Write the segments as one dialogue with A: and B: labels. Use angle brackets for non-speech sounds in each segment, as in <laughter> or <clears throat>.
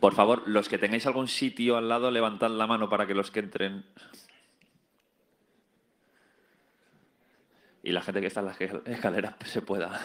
A: Por favor, los que tengáis algún sitio al lado, levantad la mano para que los que entren. Y la gente que está en las escaleras se pueda.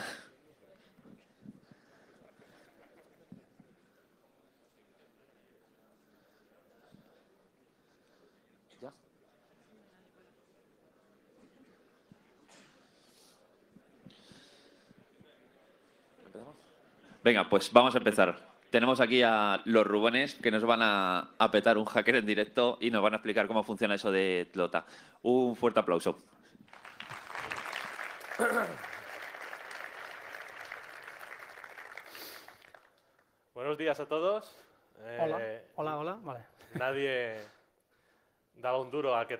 A: Venga, pues vamos a empezar. Tenemos aquí a los Rubones que nos van a, a, petar un hacker en directo y nos van a explicar cómo funciona eso de Tlota. Un fuerte aplauso.
B: Buenos días a todos.
C: Hola, eh, hola, hola. Vale.
B: Nadie daba un duro a que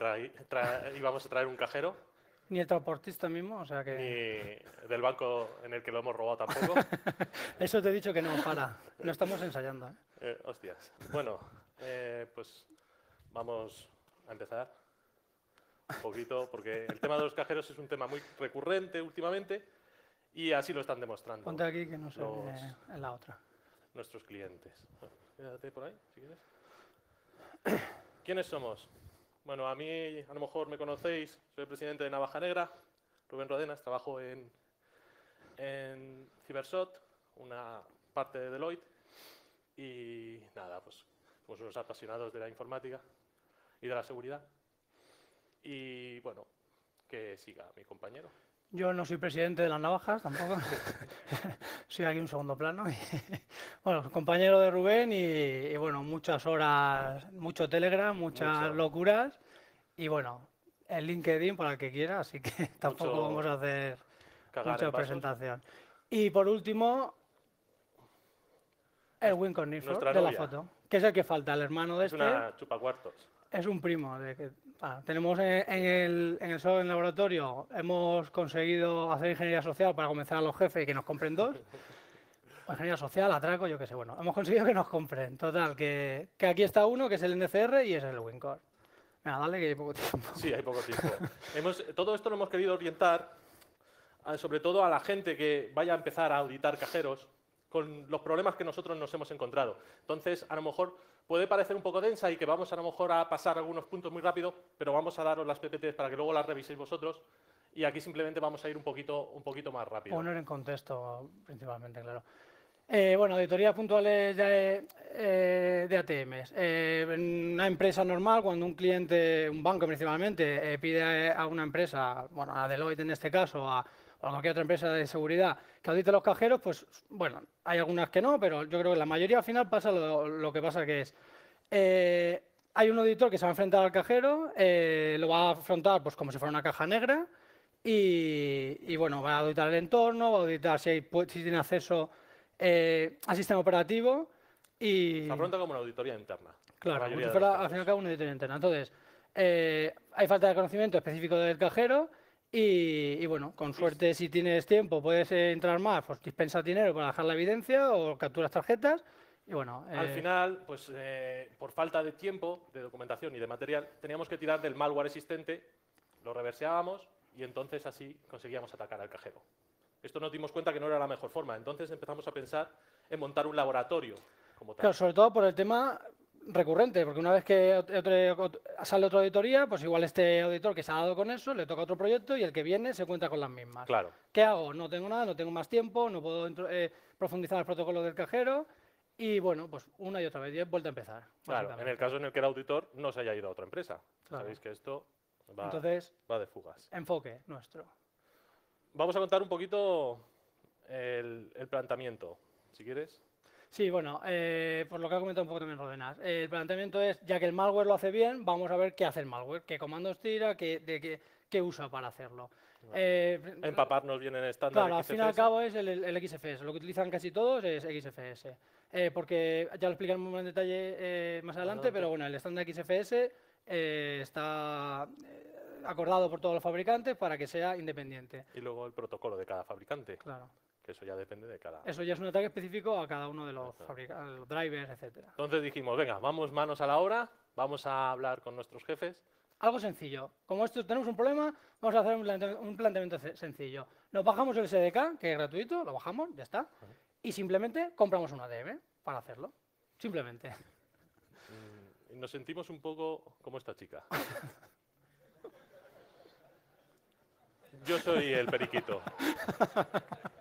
B: íbamos a traer un cajero.
C: Ni el transportista mismo, o sea que...
B: Ni del banco en el que lo hemos robado tampoco. <laughs>
C: Eso te he dicho que no, para. No estamos ensayando. ¿eh?
B: Eh, hostias. Bueno, eh, pues vamos a empezar un poquito, porque el tema de los cajeros es un tema muy recurrente últimamente y así lo están demostrando.
C: Ponte aquí que no se en la otra.
B: Nuestros clientes. quédate por ahí, si quieres. ¿Quiénes somos? Bueno, a mí a lo mejor me conocéis, soy el presidente de Navaja Negra, Rubén Rodenas, trabajo en, en Cibersot, una parte de Deloitte, y nada, pues somos unos apasionados de la informática y de la seguridad. Y bueno, que siga mi compañero.
C: Yo no soy presidente de las navajas tampoco. <laughs> soy aquí un segundo plano. <laughs> bueno, compañero de Rubén y, bueno, muchas horas, mucho Telegram, muchas locuras. Y bueno, el LinkedIn para el que quiera, así que <laughs> tampoco vamos a hacer mucha presentación. Y por último, el Win de la foto, que es el que falta, el hermano de
B: es
C: este.
B: Una chupacuartos.
C: Es un primo. De que, tenemos en, el, en el en laboratorio, hemos conseguido hacer ingeniería social para convencer a los jefes que nos compren dos. <laughs> ingeniería social, atraco, yo qué sé. Bueno, hemos conseguido que nos compren. Total, que, que aquí está uno, que es el NCR y es el WinCore. Venga, dale que hay poco tiempo.
B: Sí, hay poco tiempo. <laughs> hemos, todo esto lo hemos querido orientar, sobre todo a la gente que vaya a empezar a auditar cajeros, con los problemas que nosotros nos hemos encontrado. Entonces, a lo mejor puede parecer un poco densa y que vamos a lo mejor a pasar algunos puntos muy rápido, pero vamos a daros las PPTs para que luego las reviséis vosotros y aquí simplemente vamos a ir un poquito, un poquito más rápido.
C: Poner en contexto principalmente, claro. Eh, bueno, auditorías puntuales de, eh, de ATMs. Eh, en una empresa normal, cuando un cliente, un banco principalmente, pide a una empresa, bueno, a Deloitte en este caso, a o cualquier otra empresa de seguridad que audite los cajeros, pues bueno, hay algunas que no, pero yo creo que la mayoría al final pasa lo, que pasa que es, eh, hay un auditor que se va a enfrentar al cajero, eh, lo va a afrontar pues como si fuera una caja negra y, bueno, va a auditar el entorno, va a auditar si, tiene acceso eh, al sistema operativo y...
B: Se afronta como una auditoría interna.
C: Claro, como si fuera al fin y al cabo una auditoría interna. Entonces, hay falta de conocimiento específico del cajero, y, bueno, con suerte, si tienes tiempo, puedes entrar más, pues dispensa dinero para dejar la evidencia o capturas tarjetas. Y bueno,
B: Al eh, final, pues eh, por falta de tiempo, de documentación y de material, teníamos que tirar del malware existente, lo reverseábamos y entonces así conseguíamos atacar al cajero. Esto nos dimos cuenta que no era la mejor forma, entonces empezamos a pensar en montar un laboratorio. Como tal.
C: Claro, sobre todo por el tema recurrente, porque una vez que sale otra auditoría, pues igual este auditor que se ha dado con eso, le toca otro proyecto y el que viene se cuenta con las mismas.
B: Claro.
C: ¿Qué hago? No tengo nada, no tengo más tiempo, no puedo eh, profundizar el protocolo del cajero y bueno, pues una y otra vez, y vuelta a empezar.
B: Claro, en el caso en el que el auditor no se haya ido a otra empresa. Sabéis que esto va,
C: Entonces,
B: va de fugas.
C: Enfoque nuestro.
B: Vamos a contar un poquito el, el planteamiento, si quieres.
C: Sí, bueno, eh, por lo que ha comentado un poco también Rodenas, el planteamiento es, ya que el malware lo hace bien, vamos a ver qué hace el malware, qué comandos tira, qué, de, qué, usa para hacerlo.
B: Eh, Empaparnos bien en estándar
C: Claro, al fin y al cabo es el, XFS, lo que utilizan casi todos es XFS, eh, porque ya lo explicaremos en detalle más adelante, pero bueno, el estándar XFS está acordado por todos los fabricantes para que sea independiente.
B: Y luego el protocolo de cada fabricante.
C: Claro
B: que eso ya depende de cada...
C: Eso ya es un ataque específico a cada uno de los, los drivers, etcétera.
B: Entonces dijimos, venga, vamos manos a la obra, vamos a hablar con nuestros jefes.
C: Algo sencillo. Como esto tenemos un problema, vamos a hacer un, planteamiento sencillo. Nos bajamos el SDK, que es gratuito, lo bajamos, ya está, y simplemente compramos una ADM para hacerlo. simplemente.
B: Mm, Nos sentimos un poco como esta chica. <laughs> Yo soy el periquito. <laughs>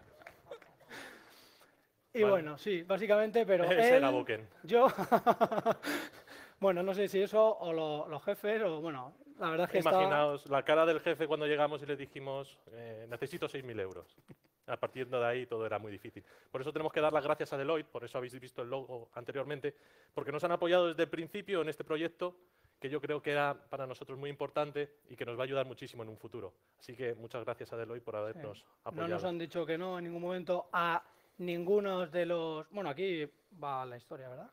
C: Y
B: Vale.
C: bueno, sí, básicamente, pero <laughs>
B: Ese
C: él- yo, <laughs> bueno, no sé si eso o lo- los jefes o bueno, la verdad es que estaba-
B: Imaginaos la cara del jefe cuando llegamos y le dijimos, eh, necesito 6.000 euros. A partir de ahí todo era muy difícil. Por eso tenemos que dar las gracias a Deloitte, por eso habéis visto el logo anteriormente, porque nos han apoyado desde el principio en este proyecto que yo creo que era para nosotros muy importante y que nos va a ayudar muchísimo en un futuro. Así que muchas gracias a Deloitte por habernos
C: no
B: apoyado.
C: nos han dicho que no en ningún momento a ninguno de los, bueno, aquí va la historia, ¿verdad?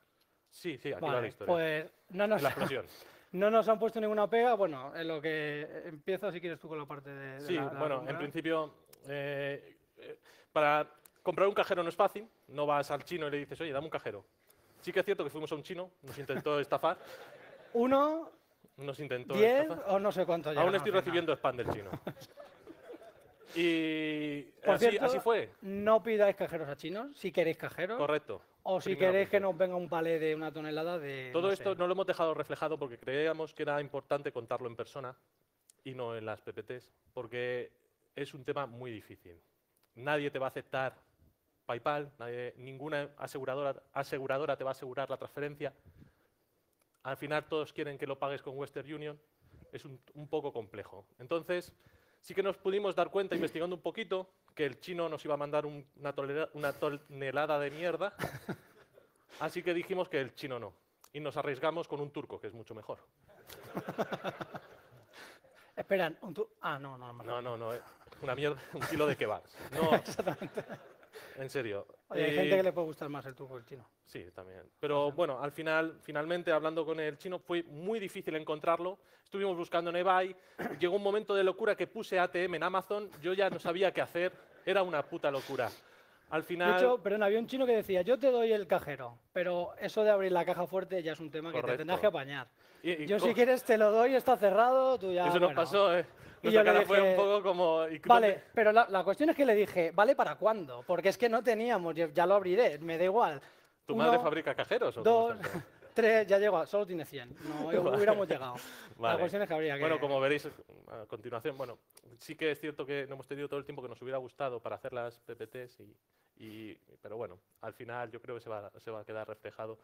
B: Sí, sí, aquí va la historia.
C: pues no nos,
B: La <laughs> explosión.
C: no nos han puesto ninguna pega, bueno, en lo que empiezo si quieres tú con la parte de, de
B: Sí,
C: la- la
B: bueno,
C: compra.
B: en principio, eh, eh, para comprar un cajero no es fácil. No vas al chino y le dices, oye, dame un cajero. Sí que es cierto que fuimos a un chino, nos intentó <laughs> estafar,
C: Uno,
B: nos intentó
C: diez
B: estafar.
C: o no sé cuánto
B: Aún estoy recibiendo spam del chino. <laughs> Y
C: Por
B: así,
C: cierto,
B: así fue,
C: No pidáis cajeros a chinos, si queréis cajeros.
B: correcto.
C: O si queréis que nos venga un palé de una tonelada de.
B: Todo
C: no
B: esto
C: sé.
B: no lo hemos dejado reflejado porque creíamos que era importante contarlo en persona y no en las PPTs, porque es un tema muy difícil. Nadie te va a aceptar PayPal, nadie- ninguna aseguradora, aseguradora te va a asegurar la transferencia. Al final todos quieren que lo pagues con Western Union. Es un, un poco complejo. Entonces, sí que nos pudimos dar cuenta, investigando un poquito, que el chino nos iba a mandar un- una, tolera- una tonelada de mierda. <laughs> Así que dijimos que el chino no. Y nos arriesgamos con un turco, que es mucho mejor. <laughs>
C: Esperan, un tu- Ah, no, no, no.
B: No, no, no. eh, Una mierda, un kilo de kebabs. <laughs> No, en serio.
C: Oye, hay
B: Eh,
C: gente que le puede gustar más el turco que el chino.
B: Sí, también. Pero bueno, al final, finalmente, hablando con el chino, fue muy difícil encontrarlo. Estuvimos buscando en eBay. <coughs> Llegó un momento de locura que puse ATM en Amazon. Yo ya no sabía qué hacer. Era una puta locura. Al
C: De
B: final.
C: hecho, perdón, había un chino que decía, yo te doy el cajero, pero eso de abrir la caja fuerte ya es un tema que te
B: Correcto.
C: tendrás que apañar.
B: y- y
C: Yo si quieres te lo doy, está cerrado, tú ya...
B: Eso nos
C: bueno.
B: pasó, ¿eh?
C: Y yo le
B: cara fue un
C: dije,
B: poco como. ¿y
C: Vale, pero la, la cuestión es que le dije, ¿vale para cuándo? Porque es que no teníamos, ya lo abriré, me da igual.
B: ¿Tu
C: Uno,
B: madre fabrica cajeros? o
C: Dos, <laughs> tres, ya llegó, solo tiene 100. No <laughs> hubiéramos llegado. La
B: Vale.
C: cuestión es que habría que...
B: Bueno, como veréis a continuación, bueno, sí que es cierto que no hemos tenido todo el tiempo que nos hubiera gustado para hacer las PPTs, y, y- pero bueno, al final yo creo que se va, se va a quedar reflejado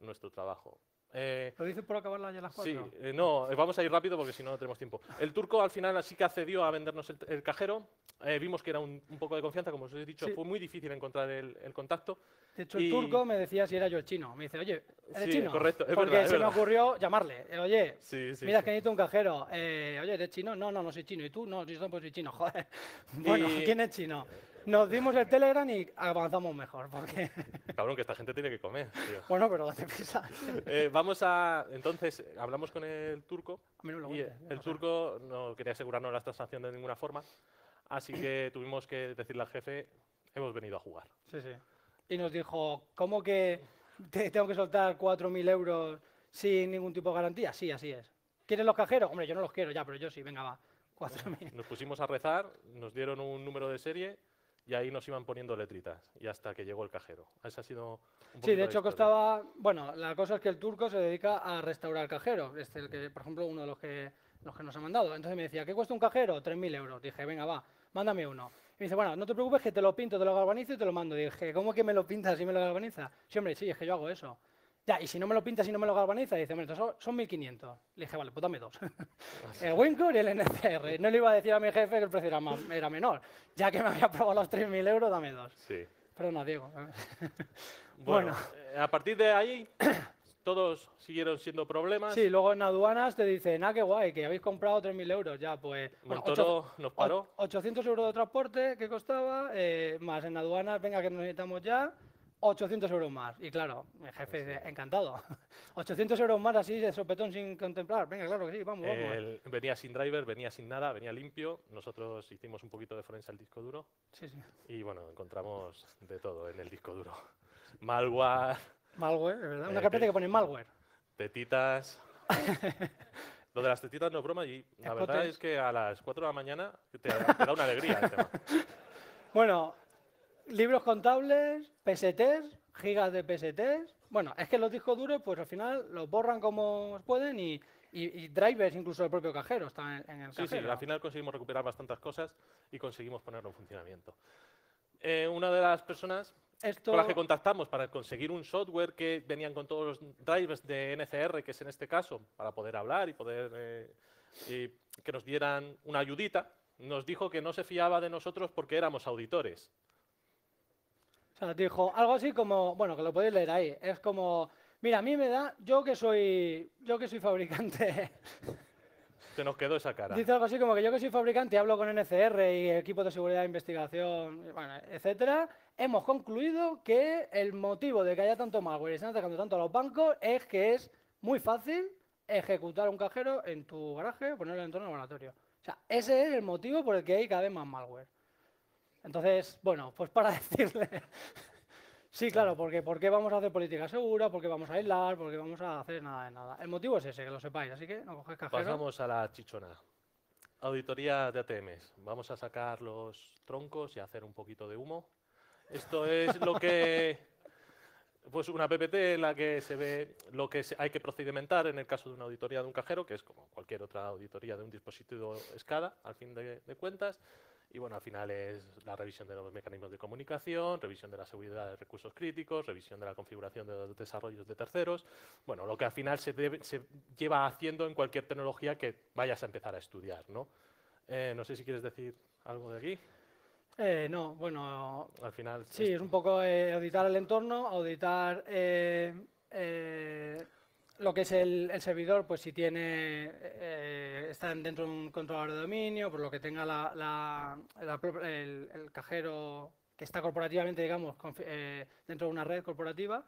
B: nuestro trabajo. Eh,
C: ¿Lo dices por acabarla ya las
B: sí,
C: cuatro?
B: eh, no, eh, vamos a ir rápido porque si no, no tenemos tiempo. El turco al final sí que accedió a vendernos el, el cajero. eh, vimos que era un, un poco de confianza, como os he dicho,
C: Sí.
B: fue muy difícil encontrar el, el contacto.
C: De hecho, el
B: y-
C: turco me decía si era yo el chino. Me dice, oye, ¿eres
B: Sí,
C: chino?
B: correcto, es
C: Porque
B: verdad, es
C: se me ocurrió llamarle. Oye,
B: Sí, sí,
C: mira
B: sí.
C: que necesito un cajero. Eh, oye, ¿eres chino? No, no, no soy chino. ¿Y tú? No, yo tampoco soy chino. <laughs> Joder. Bueno,
B: Y-
C: ¿quién es chino? Nos dimos el Telegram y avanzamos mejor. Porque... <laughs>
B: Cabrón, que esta gente tiene que comer. tío.
C: bueno, pero date prisa. <laughs>
B: Eh, vamos a. Entonces, hablamos con el turco.
C: A mí no lo
B: Y
C: cuentes,
B: el
C: no sé.
B: turco no quería asegurarnos la transacción de ninguna forma, así que <clears throat> tuvimos que decirle al jefe, hemos venido a jugar.
C: Sí, sí. Y nos dijo, ¿cómo que te tengo que soltar 4.000 euros sin ningún tipo de garantía? Sí, así es. ¿Quieres los cajeros? Hombre, yo no los quiero ya, pero yo sí, venga, va. 4.000.
B: Nos pusimos a rezar, nos dieron un número de serie y ahí nos iban poniendo letritas y hasta que llegó el cajero. Esa ha sido un
C: Sí, de hecho costaba, bueno, la cosa es que el turco se dedica a restaurar cajeros, este el que, por ejemplo, uno de los que, los que nos ha mandado. Entonces me decía, ¿qué cuesta un cajero? 3.000 euros. Dije, venga, va, mándame uno. Y me dice, bueno, no te preocupes que te lo pinto, te lo galvanizo y te lo mando. Dije, ¿cómo que me lo pintas y me lo galvaniza? Sí, hombre, sí, es que yo hago eso. Ya, y si no me lo pintas y no me lo galvaniza, dice, entonces son, son 1.500. Le dije, vale, pues dame dos. <laughs> el Wincore y el NCR. No le iba a decir a mi jefe que el precio era, ma- era menor. Ya que me había probado los 3.000 euros, dame dos.
B: Sí.
C: Perdona, Diego. <laughs>
B: Bueno,
C: Bueno.
B: eh, a partir de ahí <coughs> todos siguieron siendo problemas.
C: Sí, luego en aduanas te dicen, ah, qué guay, que habéis comprado 3.000 euros. Ya, pues. bueno,
B: Montoro
C: ocho-
B: nos paró.
C: o- 800 euros de transporte que costaba, eh, más en aduanas, venga, que nos necesitamos ya, 800 euros más. Y claro, mi jefe dice, encantado. <laughs> 800 euros más así de sopetón sin contemplar. Venga, claro que sí, vamos, vamos.
B: Venía sin driver, venía sin nada, venía limpio. Nosotros hicimos un poquito de forense al disco duro
C: Sí, sí.
B: y bueno, encontramos de todo en el disco duro. Malware,
C: Malware, es verdad. Una
B: Eh,
C: carpeta
B: que-
C: pone malware.
B: tetitas. <laughs> Lo de las tetitas no es broma y la verdad es que a las 4 de la mañana te, te da una alegría el tema. <laughs>
C: Bueno, libros contables, PSTs, gigas de PSTs. Bueno, es que los discos duros, pues al final los borran como pueden y, y- y drivers incluso del propio cajero están en, en el
B: Sí, sí,
C: cajero.
B: al final conseguimos recuperar bastantes cosas y conseguimos ponerlo en funcionamiento. Eh, una de las personas
C: Esto,
B: con las que contactamos para conseguir un software que venían con todos los drivers de NCR, que es en este caso, para poder hablar y poder eh, y que nos dieran una ayudita, nos dijo que no se fiaba de nosotros porque éramos auditores.
C: O sea, dijo algo así como, bueno, que lo podéis leer ahí. Es como, mira, a mí me da, yo que soy, yo que soy fabricante,
B: Se nos quedó esa cara.
C: dice algo así como que yo que soy fabricante y hablo con NCR y equipos de seguridad de investigación, bueno, etcétera, hemos concluido que el motivo de que haya tanto malware y estén atacando tanto a los bancos es que es muy fácil ejecutar un cajero en tu garaje o ponerlo en entorno laboratorio. O sea, ese es el motivo por el que hay cada vez más malware. Entonces, bueno, pues para <laughs> decirle... Sí, claro, porque ¿por qué vamos a hacer política segura? ¿Por qué vamos a aislar? ¿Por qué vamos a hacer nada de nada? El motivo es ese, que lo sepáis, así que no coges cajero.
B: Pasamos a la chichona. Auditoría de ATMs. Vamos a sacar los troncos y hacer un poquito de humo. Esto es lo que, <laughs> pues una PPT en la que se ve lo que hay que procedimentar en el caso de una auditoría de un cajero, que es como cualquier otra auditoría de un dispositivo SCADA, al fin de, de cuentas. Y bueno, al final es la revisión de los mecanismos de comunicación, revisión de la seguridad de recursos críticos, revisión de la configuración de los desarrollos de terceros. Bueno, lo que al final se, debe- se lleva haciendo en cualquier tecnología que vayas a empezar a estudiar, ¿no? Eh, no sé si quieres decir algo de aquí.
C: Eh, no, bueno,
B: Al final.
C: sí, es un poco eh, auditar el entorno, auditar eh, lo que es el, el servidor, pues si tiene, eh, está dentro de un controlador de dominio, por lo que tenga la, la- la el, el cajero que está corporativamente, digamos, eh, dentro de una red corporativa.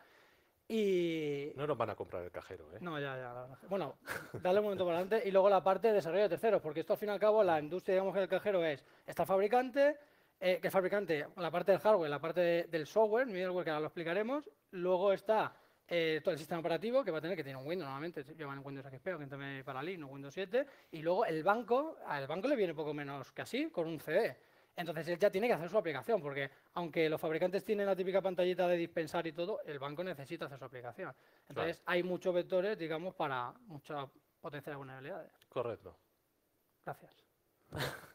C: Y,
B: No nos van a comprar el cajero, ¿eh?
C: No, ya, ya. Bueno, dale un momento para adelante. Y luego la parte de desarrollo de terceros, porque esto al fin y al cabo, la industria, digamos que el cajero es, está el fabricante, eh, que el fabricante, la parte del hardware, la parte de- del software, middleware, que ahora lo explicaremos. Luego está eh, todo el sistema operativo, que va a tener que tiene un Windows, normalmente llevan Windows XP o que también para Linux, Windows 7. Y luego el banco, al banco le viene poco menos que así, con un CD. Entonces él ya tiene que hacer su aplicación, porque aunque los fabricantes tienen la típica pantallita de dispensar y todo, el banco necesita hacer su aplicación. Entonces hay muchos vectores, digamos, para muchas potenciales vulnerabilidades.
B: Correcto.
C: Gracias. <laughs>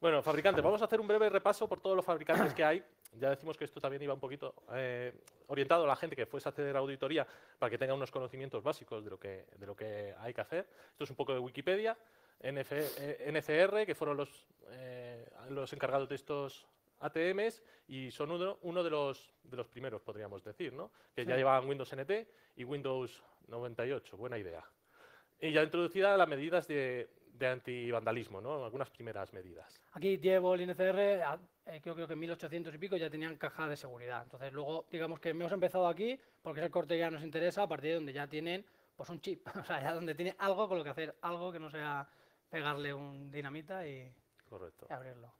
B: Bueno, fabricantes, vamos a hacer un breve repaso por todos los fabricantes que hay. Ya decimos que esto también iba un poquito eh, orientado a la gente que fuese a acceder a auditoría para que tenga unos conocimientos básicos de lo que, de lo que hay que hacer. Esto es un poco de Wikipedia. NF eh, NCR, que fueron los, eh, los encargados de estos ATMs y son uno, uno de, los, de los primeros, podríamos decir, ¿no? que ya
C: Sí.
B: llevaban Windows NT y Windows 98. Buena idea. Y ya introducida las medidas de, de antivandalismo, ¿no? algunas primeras medidas.
C: Aquí llevo el INCR, eh, creo, creo que en 1800 y pico ya tenían caja de seguridad. Entonces luego, digamos que hemos empezado aquí, porque es el corte que ya nos interesa, a partir de donde ya tienen pues un chip, <laughs> o sea, ya donde tiene algo con lo que hacer, algo que no sea pegarle un dinamita y,
B: Correcto.
C: y abrirlo.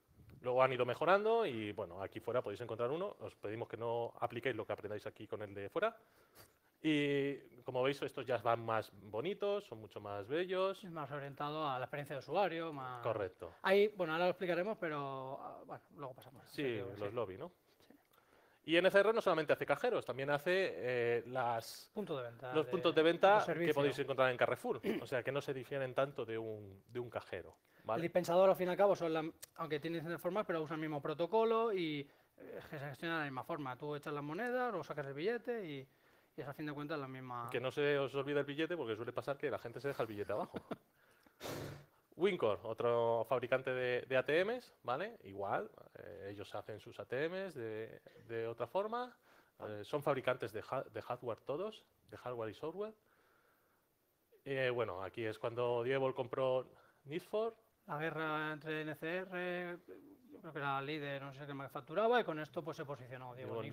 B: Luego han ido mejorando y bueno, aquí fuera podéis encontrar uno. Os pedimos que no apliquéis lo que aprendáis aquí con el de fuera. Y como veis, estos ya van más bonitos, son mucho más bellos.
C: Es más orientado a la experiencia de usuario, más...
B: Correcto.
C: Ahí, bueno, ahora lo explicaremos, pero ah, bueno, luego pasamos.
B: Sí, los
C: sí.
B: lobby, ¿no? Y NCR no solamente hace cajeros, también hace eh, las,
C: Punto de venta.
B: los
C: de-
B: puntos de venta que podéis encontrar en Carrefour. O sea, que no se difieren tanto de un, de un cajero.
C: El
B: ¿vale?
C: dispensador, al fin y al cabo, son la- aunque tiene distintas formas, pero usa el mismo protocolo y eh, se gestiona de la misma forma. Tú echas las monedas o sacas el billete y, y es a fin de cuentas la misma.
B: Que no se os olvide el billete porque suele pasar que la gente se deja el billete abajo. <laughs> Wincor, otro fabricante de, de ATMs, ¿vale? Igual, eh, ellos hacen sus ATMs de, de otra forma. eh, son fabricantes de, ha- de hardware todos, de hardware y software. Eh, bueno, aquí es cuando Diebol compró Nisfor.
C: La guerra entre NCR, yo creo que era líder, no sé qué más facturaba, y con esto pues se posicionó
B: Diebol.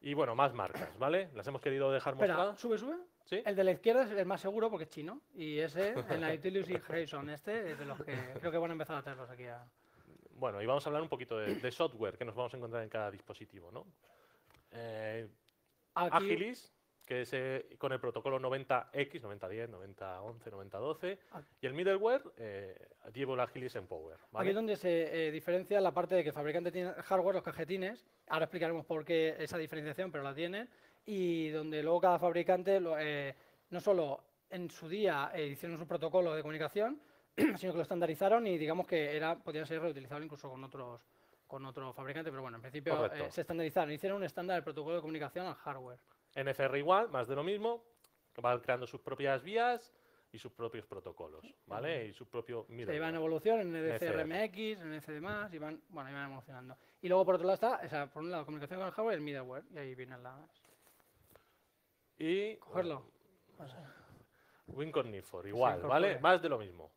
B: Y bueno, más marcas, ¿vale? Las hemos querido dejar
C: Espera,
B: mostradas.
C: sube, sube.
B: ¿Sí?
C: El de la izquierda es el más seguro porque es chino. Y ese, el Nautilus y Grayson, este, es de los que creo que van a empezar a tenerlos aquí. A...
B: Bueno, y vamos a hablar un poquito de, de software que nos vamos a encontrar en cada dispositivo, ¿no? Eh,
C: Aquí,
B: Agilis, que es eh, con el protocolo 90X, 9010, 9011, 9012,
C: Ah.
B: y el middleware, eh, Diebold Agilis Empower.
C: Aquí
B: ¿vale?
C: es donde se eh, diferencia la parte de que el fabricante tiene hardware, los cajetines. Ahora explicaremos por qué esa diferenciación, pero la tienen. Y donde luego cada fabricante, lo- eh, no solo en su día eh, hicieron su protocolo de comunicación, <clears throat> sino que lo estandarizaron y digamos que era, podían ser reutilizables incluso con otros con otro fabricante, pero bueno, en principio eh, se estandarizaron, hicieron un estándar de protocolo de comunicación al hardware.
B: NFR igual, más de lo mismo, van creando sus propias vías y sus propios protocolos, ¿vale? Y su propio
C: Se iban en
B: middleware.
C: evolución en. NDCRMX, en NCD+, y van, bueno, iban evolucionando. Y luego por otro lado está, o sea, por un lado comunicación con el hardware y el middleware, y ahí vienen las...
B: Y
C: Cogerlo.
B: Wincon Nifor, igual. ¿vale? Más de lo mismo.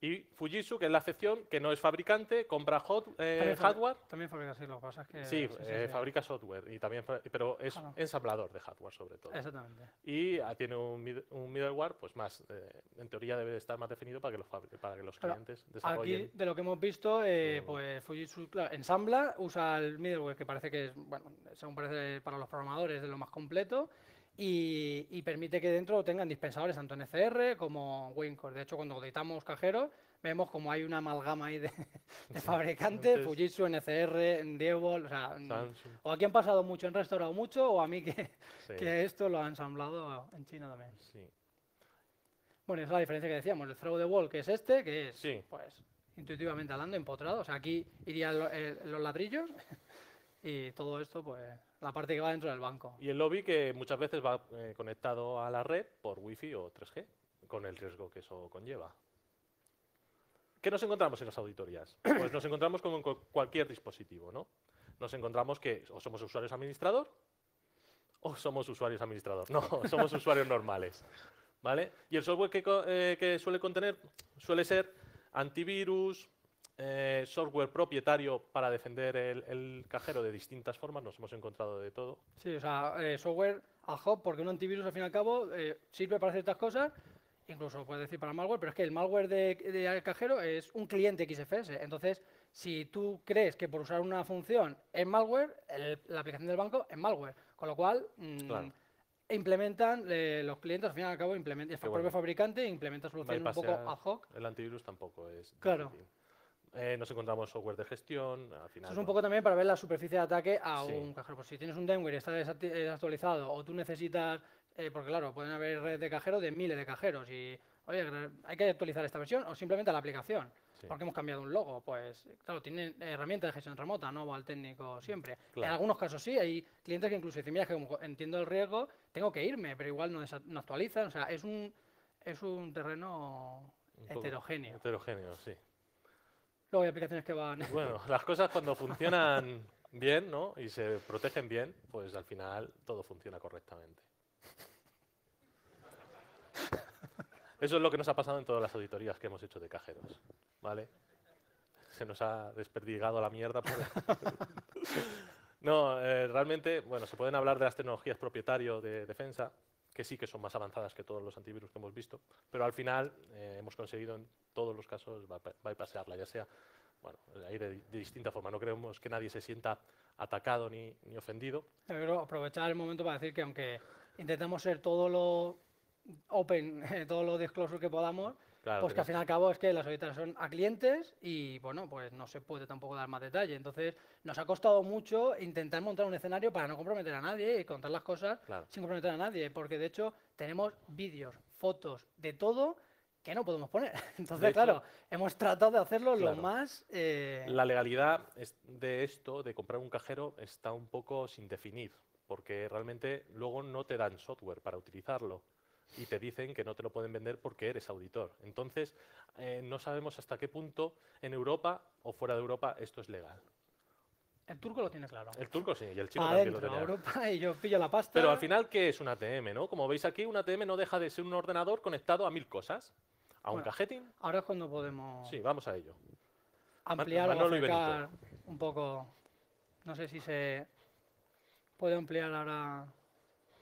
B: Y Fujitsu, que es la excepción, que no es fabricante, compra hot, eh,
C: También
B: hardware.
C: También fabrica así, lo que pasa es que...
B: Sí,
C: sí,
B: eh,
C: sí.
B: fabrica software, y también, pero es
C: Claro.
B: ensamblador de hardware sobre todo.
C: Exactamente.
B: Y ah, tiene un, mid- un middleware, pues más, eh, en teoría debe de estar más definido para que los, para que los clientes
C: Aquí,
B: desarrollen.
C: de lo que hemos visto, eh, pues Fujitsu claro, ensambla, usa el middleware que parece que es, bueno, según parece para los programadores, de lo más completo, y, y permite que dentro tengan dispensadores tanto NCR como WinCore. De hecho, cuando auditamos cajeros, vemos como hay una amalgama ahí de, <laughs> de fabricantes,
B: Entonces-
C: Fujitsu, NCR, Diebold, o sea, mm,
B: Samsung,
C: o aquí han pasado mucho, han restaurado mucho, o a mí que,
B: sí,
C: que esto lo han ensamblado en China también.
B: sí.
C: Bueno, esa es la diferencia que decíamos, el throw the wall, que es este, que es,
B: Sí.
C: pues, intuitivamente hablando, empotrado. O sea, aquí irían lo- el- los ladrillos <laughs> y todo esto, pues, la parte que va dentro del banco.
B: Y el lobby que muchas veces va eh, conectado a la red por Wi-Fi o 3G, con el riesgo que eso conlleva. ¿Qué nos encontramos en las auditorías? <coughs> Pues nos encontramos cu- cualquier dispositivo, ¿no? Nos encontramos que o somos usuarios administrador o somos usuarios administrador. No, <laughs> somos usuarios normales. ¿Vale? Y el software que, eh, que suele contener suele ser antivirus, eh, software propietario para defender el, el cajero de distintas formas. Nos hemos encontrado de todo.
C: Sí, o sea, eh, software ad hoc, porque un antivirus, al fin y al cabo, eh, sirve para ciertas cosas, incluso puede decir para malware, pero es que el malware de, de cajero es un cliente XFS. Entonces, si tú crees que por usar una función es malware, el- la aplicación del banco es malware. Con lo cual, mm,
B: Claro.
C: implementan, eh, los clientes, al fin y al cabo, implementan, el
B: Qué
C: propio
B: bueno.
C: fabricante implementa soluciones un poco ad hoc.
B: El antivirus tampoco es.
C: Claro.
B: difícil. Eh, nos encontramos software de gestión, al final.
C: Eso es un
B: bueno,
C: poco también para ver la superficie de ataque a
B: Sí.
C: un cajero. Pues si tienes un Demware y está desactualizado o tú necesitas, eh, porque claro, pueden haber redes de cajeros de miles de cajeros y, oye, hay que actualizar esta versión o simplemente la aplicación,
B: Sí.
C: porque hemos cambiado un logo. Pues claro, tienen herramientas de gestión remota, no va al técnico siempre. En algunos casos sí, hay clientes que incluso dicen, mira, es que como entiendo el riesgo, tengo que irme, pero igual no, no actualizan. O sea, es un, es un terreno
B: un
C: heterogéneo.
B: Heterogéneo, sí.
C: Luego hay aplicaciones que van... <laughs>
B: Bueno, las cosas cuando funcionan bien, ¿no? Y se protegen bien, pues al final todo funciona correctamente. Eso es lo que nos ha pasado en todas las auditorías que hemos hecho de cajeros, ¿vale? Se nos ha desperdigado la mierda. por- <laughs> no, eh, realmente, bueno, se pueden hablar de las tecnologías propietario de defensa, que sí que son más avanzadas que todos los antivirus que hemos visto, pero al final eh, hemos conseguido en todos los casos bypa- bypassearla, ya sea bueno, ahí de, de distinta forma. No creemos que nadie se sienta atacado ni, ni ofendido.
C: Creo aprovechar el momento para decir que aunque intentamos ser todo lo open, <laughs> todo lo disclosure que podamos,
B: Claro,
C: pues que al fin y al cabo es que las auditorías son a clientes y bueno, pues no se puede tampoco dar más detalle. Entonces nos ha costado mucho intentar montar un escenario para no comprometer a nadie y contar las cosas
B: Claro.
C: sin comprometer a nadie, porque de hecho tenemos vídeos, fotos, de todo que no podemos poner. <laughs> Entonces,
B: hecho-
C: claro, hemos tratado de hacerlo
B: Claro.
C: lo más... eh,
B: La legalidad de esto, de comprar un cajero, está un poco sin definir, porque realmente luego no te dan software para utilizarlo y te dicen que no te lo pueden vender porque eres auditor. Entonces, eh, no sabemos hasta qué punto en Europa o fuera de Europa esto es legal.
C: El turco lo tiene claro.
B: El turco sí, y el chino también lo
C: Adentro,
B: tenía.
C: Europa, <laughs> y yo pillo la pasta.
B: Pero al final, ¿qué es un ATM? ¿no? Como veis aquí, un ATM no deja de ser un ordenador conectado a mil cosas. A un cajetín.
C: Ahora es cuando podemos
B: Sí, vamos a ello.
C: ampliar o acercar un poco. No sé si se puede ampliar ahora.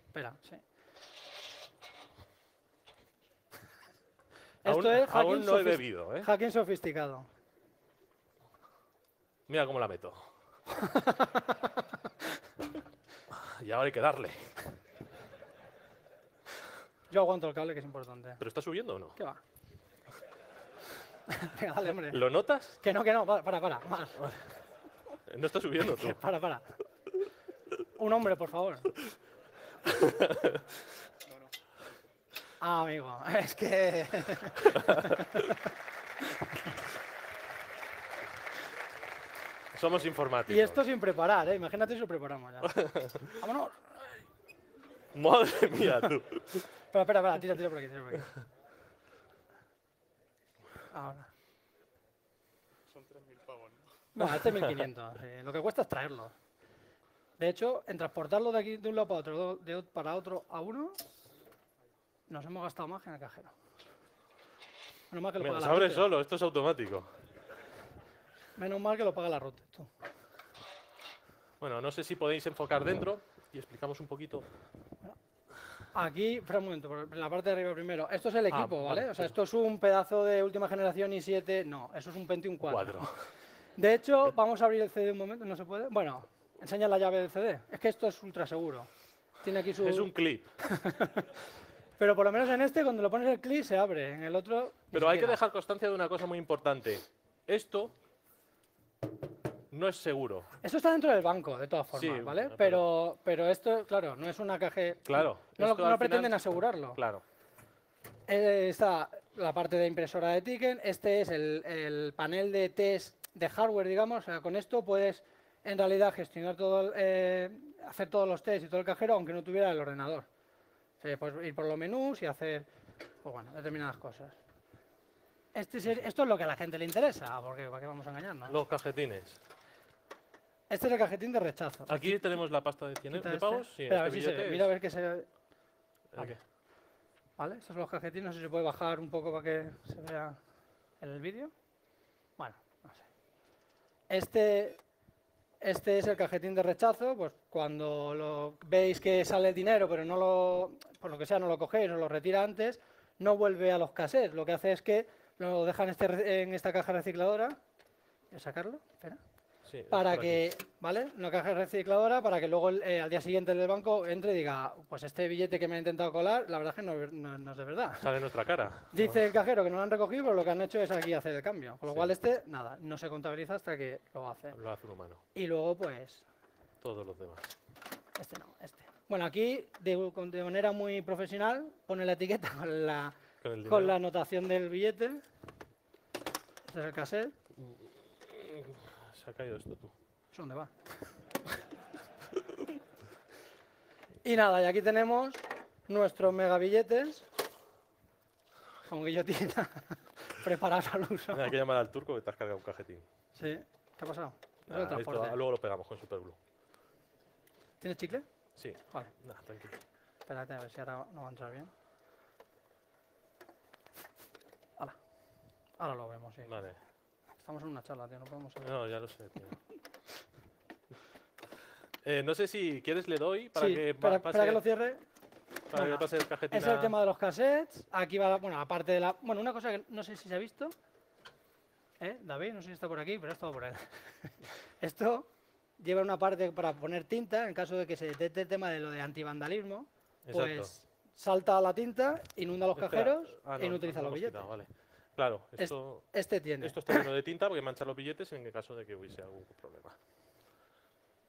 C: Espera, sí.
B: Aún,
C: Esto es
B: aún
C: hacking,
B: no he bebido, ¿eh?
C: hacking sofisticado.
B: Mira cómo la meto. <laughs> y ahora hay que darle.
C: Yo aguanto el cable, que es importante.
B: ¿Pero está subiendo o no?
C: ¿Qué va? <laughs> Venga, dale, hombre.
B: ¿Lo notas?
C: Que no, que no, para, para. <laughs>
B: No está subiendo tú.
C: Para, para. Un hombre, por favor. Ah, amigo, <laughs> es que... <laughs>
B: Somos informáticos.
C: y esto sin preparar, ¿eh? Imagínate si lo preparamos ya. <laughs> Vámonos.
B: Madre mía, tú.
C: Espera, espera, espera, tira, tira por aquí, tira por aquí. Ahora.
D: Son 3.000 pavos, ¿no?
C: Bueno, este es 1500. sí, Lo que cuesta es traerlo. De hecho, en transportarlo de aquí de un lado para otro, de para otro a uno, nos hemos gastado más que en el cajero. Menos mal que lo
B: Mira,
C: paga
B: se
C: la
B: abre solo, esto es automático.
C: Menos mal que lo paga la Rute, tú.
B: Bueno, no sé si podéis enfocar dentro y explicamos un poquito.
C: Aquí, espera un momento, en la parte de arriba primero. Esto es el
B: Ah,
C: equipo, ¿vale?
B: vale,
C: O sea, esto es un pedazo de última generación i7. No, eso es un Pentium 4.
B: Cuatro.
C: De hecho, vamos a abrir el CD un momento, ¿no se puede? Bueno, enseña la llave del CD. Es que esto es ultra seguro. Tiene aquí su...
B: Es un clip. <laughs>
C: Pero por lo menos en este, cuando lo pones el clic, se abre. En el otro...
B: Pero hay que dejar constancia de una cosa muy importante. Esto no es seguro.
C: Esto está dentro del banco, de todas formas,
B: Sí,
C: ¿vale?
B: pero-
C: Pero, pero esto, claro, no es una caja...
B: Claro.
C: No, no pretenden asegurarlo.
B: Claro.
C: Eh, está la parte de impresora de ticket. Este es el, el panel de test de hardware, digamos. O sea, con esto puedes, en realidad, gestionar todo, el, eh, hacer todos los tests y todo el cajero, aunque no tuviera el ordenador. O sea, puedes ir por los menús y hacer, pues bueno, determinadas cosas. Este es el- esto es lo que a la gente le interesa, porque ¿para qué vamos a engañarnos?
B: Los cajetines.
C: Este es el cajetín de rechazo.
B: Aquí tenemos la pasta de 100
C: Quita
B: de
C: este.
B: pavos. Sí,
C: Espera, a ver
B: este
C: si se Mira a ver que se. ¿Vale? Estos son los cajetines, no sé si se puede bajar un poco para que se vea en el vídeo. Bueno, no sé. Este, este es el cajetín de rechazo, pues cuando lo, veis que sale el dinero, pero no lo, por lo que sea, no lo cogéis o lo retira antes, no vuelve a los cassettes. Lo que hace es que lo deja en, este, en esta caja recicladora. ¿Voy a sacarlo? Espera
B: Sí,
C: para
B: aquí.
C: que, ¿vale? Una caja recicladora para que luego eh, al día siguiente el del banco entre y diga, pues este billete que me han intentado colar, la verdad es que no, es ver- no- no es de verdad.
B: Sale nuestra cara.
C: Dice el cajero que no lo han recogido, pero lo que han hecho es aquí hacer el cambio. Con lo
B: Sí.
C: cual este, nada, no se contabiliza hasta que lo hace.
B: Lo hace un humano.
C: Y luego, pues,
B: Todos los demás.
C: este no, este. Bueno, aquí, de, manera muy profesional, pone la etiqueta con la,
B: Con
C: la anotación del billete. Este es el cassette.
B: Se ha caído esto tú.
C: ¿Eso dónde va? y nada, y aquí tenemos nuestros megabilletes con guillotina <laughs> preparados al uso.
B: Hay que llamar al turco que te has cargado un cajetín.
C: Sí, ¿qué ha pasado?
B: Esto luego lo pegamos con superglue.
C: ¿Tienes chicle?
B: Sí.
C: Vale,
B: Nada, tranquilo.
C: espérate a ver si ahora no va a entrar bien. Ahora, ahora lo vemos, sí.
B: Vale.
C: Estamos en una charla, tío, no podemos... saber.
B: No, ya lo sé. tío. <laughs> Eh, no sé si quieres le doy para
C: sí,
B: que
C: espera,
B: pa-
C: espera que
B: pase-
C: lo cierre.
B: para que pase el cajetín.
C: Es el tema de los cassettes. Aquí va, la- bueno, aparte de la. Bueno, una cosa que no sé si se ha visto. ¿Eh? David, no sé si está por aquí, pero todo por él. <laughs> Esto lleva una parte para poner tinta en caso de que se detecte el tema de lo de antivandalismo.
B: Exacto.
C: Pues salta la tinta, inunda los
B: Espera.
C: cajeros
B: Ah,
C: e
B: no,
C: inutiliza
B: no
C: los billetes.
B: quitado, vale. Claro,
C: Es-
B: esto,
C: Este tiene.
B: esto está lleno de tinta porque mancha los billetes en el caso de que hubiese algún problema.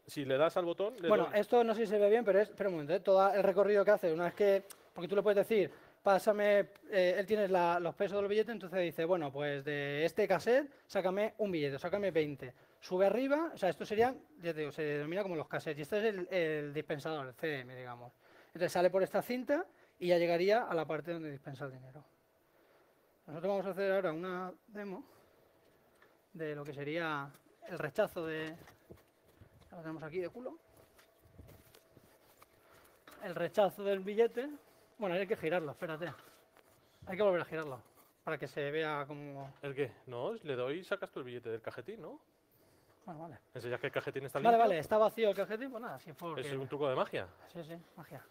B: Si le das al botón, le
C: Bueno,
B: doy-
C: esto no sé si se ve bien, pero es, espera un momento, ¿eh? todo el recorrido que hace, una vez que, porque tú le puedes decir, pásame, eh, él tiene la- los pesos de los billetes, entonces dice, bueno, pues de este cassette, sácame un billete, sácame 20. Sube arriba, o sea, esto serían, ya te digo, se denomina como los cassettes, y este es el, el dispensador, el CDM, digamos. Entonces sale por esta cinta y ya llegaría a la parte donde dispensa el dinero. Nosotros vamos a hacer ahora una demo de lo que sería el rechazo de, lo tenemos aquí de culo. El rechazo del billete. Bueno, hay que girarlo, espérate. Hay que volver a girarlo para que se vea como.
B: ¿El qué? No, le doy y sacas tú el billete del cajetín, ¿no?
C: Bueno, vale.
B: Enseñas que el cajetín está
C: Vale,
B: limpio.
C: vale, está vacío el cajetín, pues nada, si fue porque-
B: Es un truco de magia.
C: Sí, sí, magia.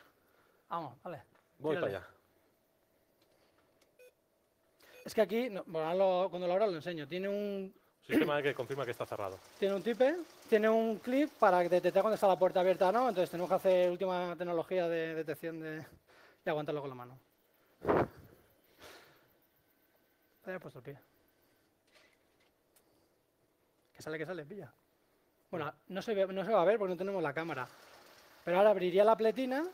C: Vamos, vale.
B: Voy para allá.
C: Es que aquí, no, bueno, lo- cuando lo abra lo enseño. Tiene un,
B: Sistema que confirma que está cerrado. <clears throat>
C: tiene un tipe, tiene un clip para que detecte cuando está la puerta abierta o no. Entonces tenemos que hacer última tecnología de detección de, y aguantarlo con la mano. Te puesto el pie. Que sale, que sale, pilla. Bueno, no se, ve- no se va a ver porque no tenemos la cámara. Pero ahora abriría la pletina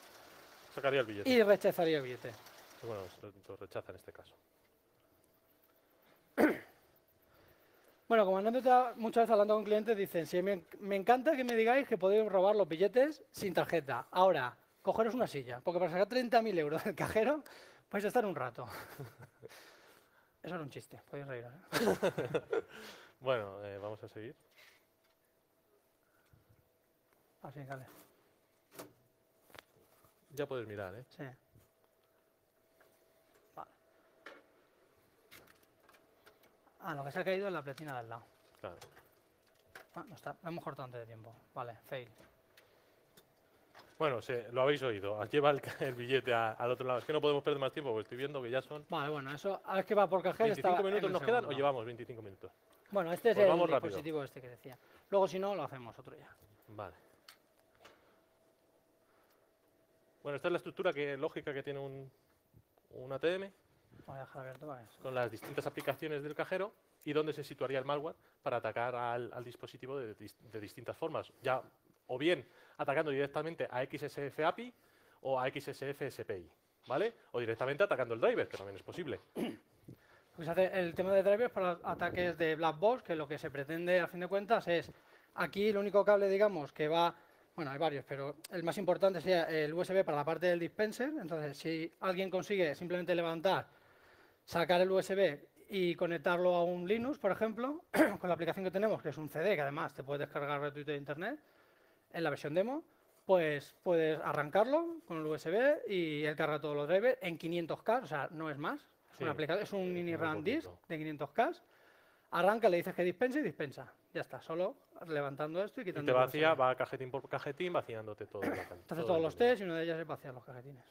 B: Sacaría el billete.
C: y rechazaría el billete.
B: Bueno, lo rechaza en este caso.
C: Bueno, como anécdota, muchas veces hablando con clientes dicen, sí, me, me encanta que me digáis que podéis robar los billetes sin tarjeta. Ahora, cogeros una silla, porque para sacar 30.000 euros del cajero vais a estar un rato. <laughs> Eso era un chiste, podéis reír. ¿eh? <laughs>
B: Bueno, eh, vamos a seguir.
C: Así, vale.
B: Ya puedes mirar, ¿eh?
C: Sí. Ah, lo que se ha caído es la pletina del lado.
B: Claro.
C: Ah, no está. Hemos cortado antes de tiempo. Vale, fail.
B: Bueno, se- lo habéis oído. Lleva el, billete a- al otro lado. Es que no podemos perder más tiempo porque estoy viendo que ya son
C: Vale, bueno, eso, a ver que va por cajero.
B: 25
C: está en
B: minutos nos quedan o llevamos 25 minutos.
C: Bueno, este es
B: Pues
C: el
B: rápido.
C: dispositivo este que decía. Luego, si no, lo hacemos otro ya.
B: Vale. Bueno, esta es la estructura que, lógica que tiene un, un ATM
C: Voy a dejar abierto para eso.
B: con las distintas aplicaciones del cajero y dónde se situaría el malware para atacar al, al dispositivo de, dis- de distintas formas. Ya o bien atacando directamente a XSF API o a XSF SPI, ¿vale? O directamente atacando el driver, que también es posible.
C: Pues hace el tema de drivers para ataques de black box, que lo que se pretende a fin de cuentas es aquí el único cable, digamos, que va, bueno, hay varios, pero el más importante sería el USB para la parte del dispenser. Entonces, si alguien consigue simplemente levantar, sacar el USB y conectarlo a un Linux, por ejemplo, <clears throat> con la aplicación que tenemos, que es un CD, que además te puedes descargar gratuito de internet, en la versión demo, pues puedes arrancarlo con el USB y él carga todos los drivers en 500K, o sea, no es más. Es,
B: Sí,
C: una aplica- es un mini RAM disk de 500K. Arranca, le dices que dispense y dispensa. Ya está, solo levantando esto y
B: Y
C: quitando
B: te
C: el
B: vacía, va cajetín por cajetín, vaciándote todo.
C: Entonces
B: todo
C: todos los test y uno de ellos es vaciar los cajetines.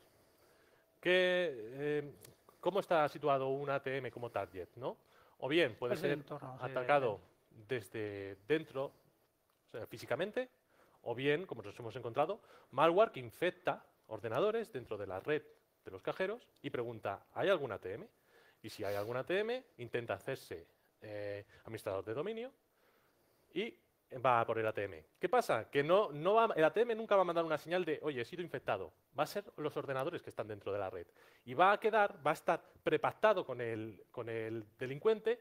B: ¿Qué, eh, ¿Cómo está situado un ATM como target? ¿no? O bien puede
C: Pues
B: ser
C: entorno, sí,
B: atacado desde dentro, o sea, físicamente, o bien, como nos hemos encontrado, malware que infecta ordenadores dentro de la red de los cajeros y pregunta, ¿hay algún ATM? Y si hay algún ATM, intenta hacerse eh, administrador de dominio y va a por el ATM. ¿Qué pasa? Que no, no va, el ATM nunca va a mandar una señal de, oye, he sido infectado. Va a ser los ordenadores que están dentro de la red. Y va a quedar, va a estar prepactado con el, con el delincuente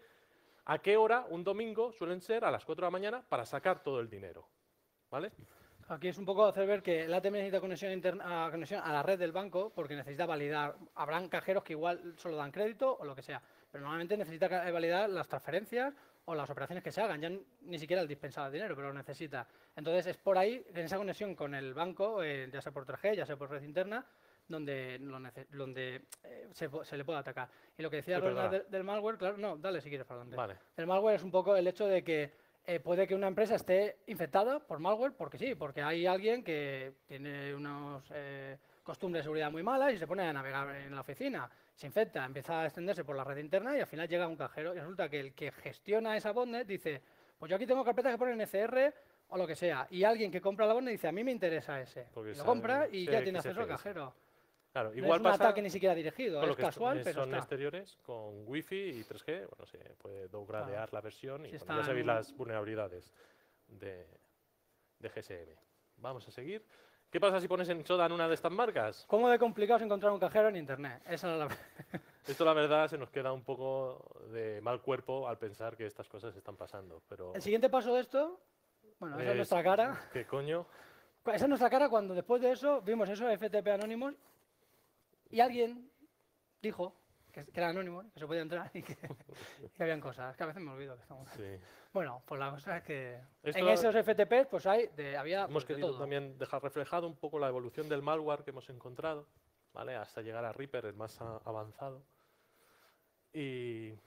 B: a qué hora un domingo suelen ser a las 4 de la mañana para sacar todo el dinero. ¿Vale?
C: Aquí es un poco hacer ver que el ATM necesita conexión, interna- a, conexión a la red del banco porque necesita validar. Habrán cajeros que igual solo dan crédito o lo que sea, pero normalmente necesita eh, validar las transferencias o las operaciones que se hagan. Ya ni siquiera el dispensar el dinero, pero lo necesita. Entonces es por ahí, en esa conexión con el banco, eh, ya sea por 3G, ya sea por red interna, donde, lo donde eh, se, se le puede atacar. Y lo que decía
B: Sí,
C: del, del malware, claro, no, dale si quieres para adelante.
B: Vale.
C: El malware es un poco el hecho de que eh, puede que una empresa esté infectada por malware porque sí, porque hay alguien que tiene unos eh, costumbres de seguridad muy malas y se pone a navegar en la oficina, se infecta, empieza a extenderse por la red interna y al final llega a un cajero y resulta que el que gestiona esa botnet dice, pues yo aquí tengo carpetas que ponen ECR o lo que sea, y alguien que compra la botnet dice, a mí me interesa ese,
B: Porque
C: y lo compra y ya tiene acceso al cajero.
B: Claro,
C: No
B: igual
C: es un
B: pasa
C: ataque ni siquiera dirigido, es casual,
B: eh,
C: pero
B: son
C: está.
B: exteriores con Wi-Fi y 3G. Bueno, se puede downgradear la versión y
C: Si
B: bueno, ya sabéis las vulnerabilidades de, de GSM. Vamos a seguir. ¿Qué pasa si pones en Sodan una de estas marcas?
C: ¿Cómo de complicado es encontrar un cajero en internet? Esa es la... <laughs>
B: Esto la verdad se nos queda un poco de mal cuerpo al pensar que estas cosas están pasando, pero
C: El siguiente paso de esto, bueno, esa es
B: es-
C: nuestra cara.
B: ¿Qué coño?
C: Esa es nuestra cara cuando después de eso vimos eso, FTP Anonymous, y alguien dijo que, que era anónimo, que se podía entrar y que, que habían cosas. Que a veces me olvido que estamos.
B: Sí.
C: Bueno, pues la cosa es que en esos FTP pues hay, de, había
B: Hemos
C: pues, de
B: querido
C: todo.
B: también dejar reflejado un poco la evolución del malware que hemos encontrado, ¿vale? Hasta llegar a Reaper, el más avanzado. Y, y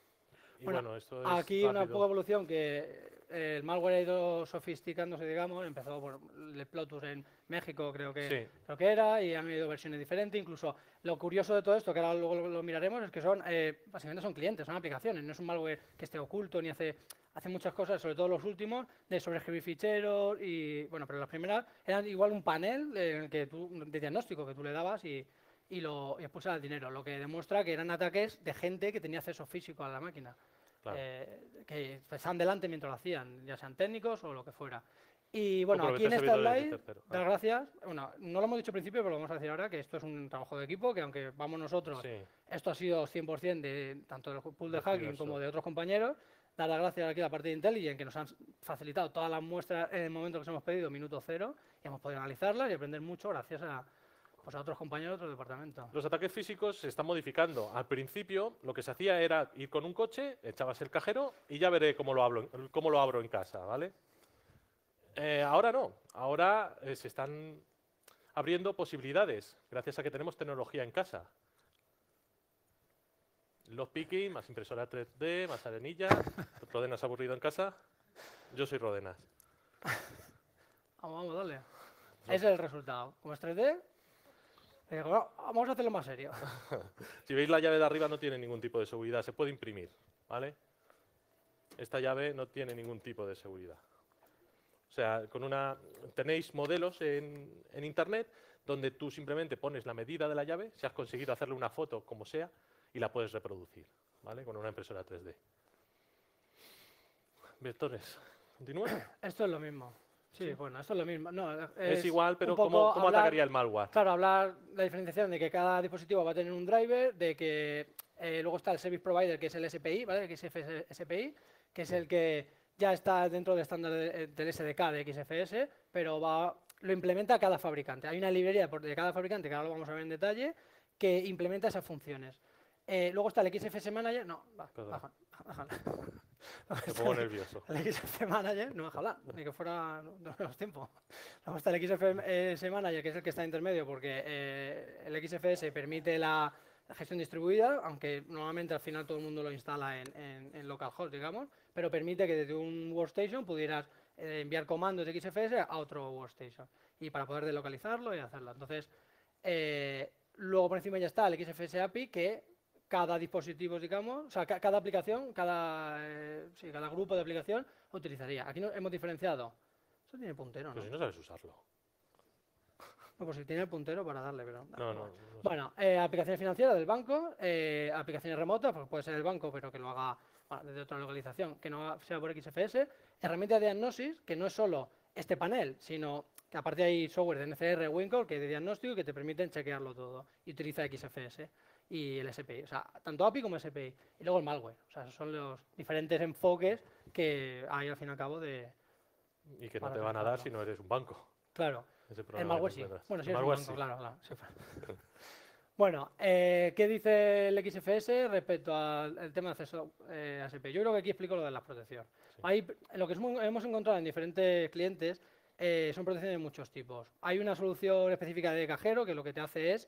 C: Bueno,
B: bueno, esto es
C: Aquí una
B: rápido.
C: poca evolución que el malware ha ido sofisticándose, digamos, empezó por el Plotus en México, creo que,
B: Sí.
C: creo que era, y han habido versiones diferentes. Incluso lo curioso de todo esto, que ahora luego lo, lo miraremos, es que son, eh, básicamente son clientes, son aplicaciones, no es un malware que esté oculto ni hace, hace muchas cosas, sobre todo los últimos, de sobreescribir ficheros y, bueno, pero las primeras eran igual un panel en el que tú, de diagnóstico que tú le dabas y, y lo y el dinero, lo que demuestra que eran ataques de gente que tenía acceso físico a la máquina,
B: Claro.
C: eh, que estaban delante mientras lo hacían, ya sean técnicos o lo que fuera. Y bueno, aquí en esta slide,
B: Ah.
C: gracias. Bueno, no lo hemos dicho al principio, pero lo vamos a decir ahora, que esto es un trabajo de equipo, que aunque vamos nosotros,
B: Sí.
C: esto ha sido 100% de tanto del pool de hacking como de otros compañeros. Dar las gracias aquí a la parte de Intelligent, que nos han facilitado todas las muestras en el momento que os hemos pedido, minuto cero, y hemos podido analizarlas y aprender mucho gracias a, pues, a otros compañeros de otros departamentos.
B: Los ataques físicos se están modificando. Al principio, lo que se hacía era ir con un coche, echabas el cajero y ya veré cómo lo, hablo, cómo lo abro en casa, ¿vale? Eh, ahora no. Ahora eh, se están abriendo posibilidades, gracias a que tenemos tecnología en casa. Los picking, más impresora 3D, más arenilla. <laughs> ¿Rodenas aburrido en casa? Yo soy Rodenas.
C: Vamos, vamos, dale. Ese es el resultado. Como es 3D, vamos a hacerlo más serio. <laughs>
B: Si veis la llave de arriba no tiene ningún tipo de seguridad, se puede imprimir, ¿vale? Esta llave no tiene ningún tipo de seguridad. O sea, con una tenéis modelos en, en internet donde tú simplemente pones la medida de la llave, si has conseguido hacerle una foto como sea, y la puedes reproducir, ¿vale? Con una impresora 3D. Vectores. ¿Continúa?
C: Esto es lo mismo. Sí, bueno, esto es lo mismo. No,
B: Es, igual, pero ¿cómo, cómo
C: hablar-
B: atacaría el malware?
C: Claro, hablar la diferenciación de que cada dispositivo va a tener un driver, de que eh, luego está el service provider, que es el SPI, ¿vale? El XFS SPI, que es el que ya está dentro del estándar de- del SDK de XFS, pero va, lo implementa cada fabricante. Hay una librería de cada fabricante, que ahora lo vamos a ver en detalle, que implementa esas funciones. Eh, luego está el XFS Manager, no, va, baja, baja.
B: Me pongo nervioso. <laughs>
C: El XF Manager, no me hablar, ni que fuera, no, no tenemos tiempo. Luego está el XFS Manager, que es el que está intermedio, porque eh, el XFS permite la, la gestión distribuida, aunque normalmente al final todo el mundo lo instala en, en, en localhost, digamos, pero permite que desde un workstation pudieras eh, enviar comandos de XFS a otro workstation y para poder deslocalizarlo y hacerlo. Entonces, eh, luego por encima ya está el XFS API, que cada dispositivo, digamos, o sea, ca- cada aplicación, cada, eh, sí, cada grupo de aplicación utilizaría. Aquí no, hemos diferenciado. Eso tiene puntero, ¿no?
B: Pero si no sabes usarlo.
C: No, pues si tiene el puntero para darle, pero...
B: No, no.
C: Bueno, eh, aplicaciones financieras del banco, eh, aplicaciones remotas, pues puede ser el banco, pero que lo haga bueno, desde otra localización, que no sea por XFS. Herramienta de diagnosis, que no es solo este panel, sino que aparte hay software de NCR, Wincor, que es de diagnóstico, que te permiten chequearlo todo y utiliza XFS y el SPI, o sea, tanto API como SPI. Y luego el malware, o sea, son los diferentes enfoques que hay al fin y al cabo de...
B: Y que no te van a dar si no eres un banco.
C: Claro,
B: Ese
C: el malware sí. Bueno, sí,
B: El
C: es un
B: malware
C: banco,
B: sí.
C: claro, claro. sí. <laughs> bueno, eh, ¿qué dice el XFS respecto al tema de acceso eh, a SP? Yo creo que aquí explico lo de la protección. Hay, lo que hemos hemos encontrado en diferentes clientes eh, son protecciones de muchos tipos. Hay una solución específica de cajero que lo que te hace es,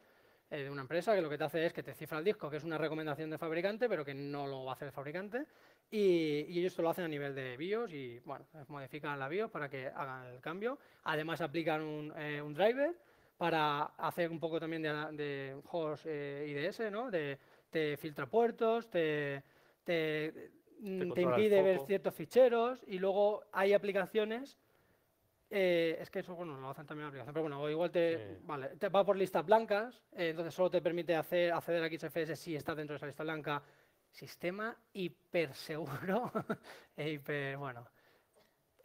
C: eh, de una empresa, que lo que te hace es que te cifra el disco, que es una recomendación del fabricante, pero que no lo va a hacer el fabricante. Y, y ellos esto lo hacen a nivel de BIOS y, bueno, modifican la BIOS para que hagan el cambio. Además aplican un, eh, un driver para hacer un poco también de, de host eh, IDS, ¿no? De, te filtra puertos, te, te, mm, te impide ver ciertos ficheros y luego hay aplicaciones eh, es que eso bueno, lo hacen también en la aplicación, pero bueno, igual te,
B: Sí.
C: vale, te va por listas blancas, eh, entonces solo te permite hacer, acceder a XFS si estás dentro de esa lista blanca. Sistema hiper seguro <laughs> e hiper, bueno.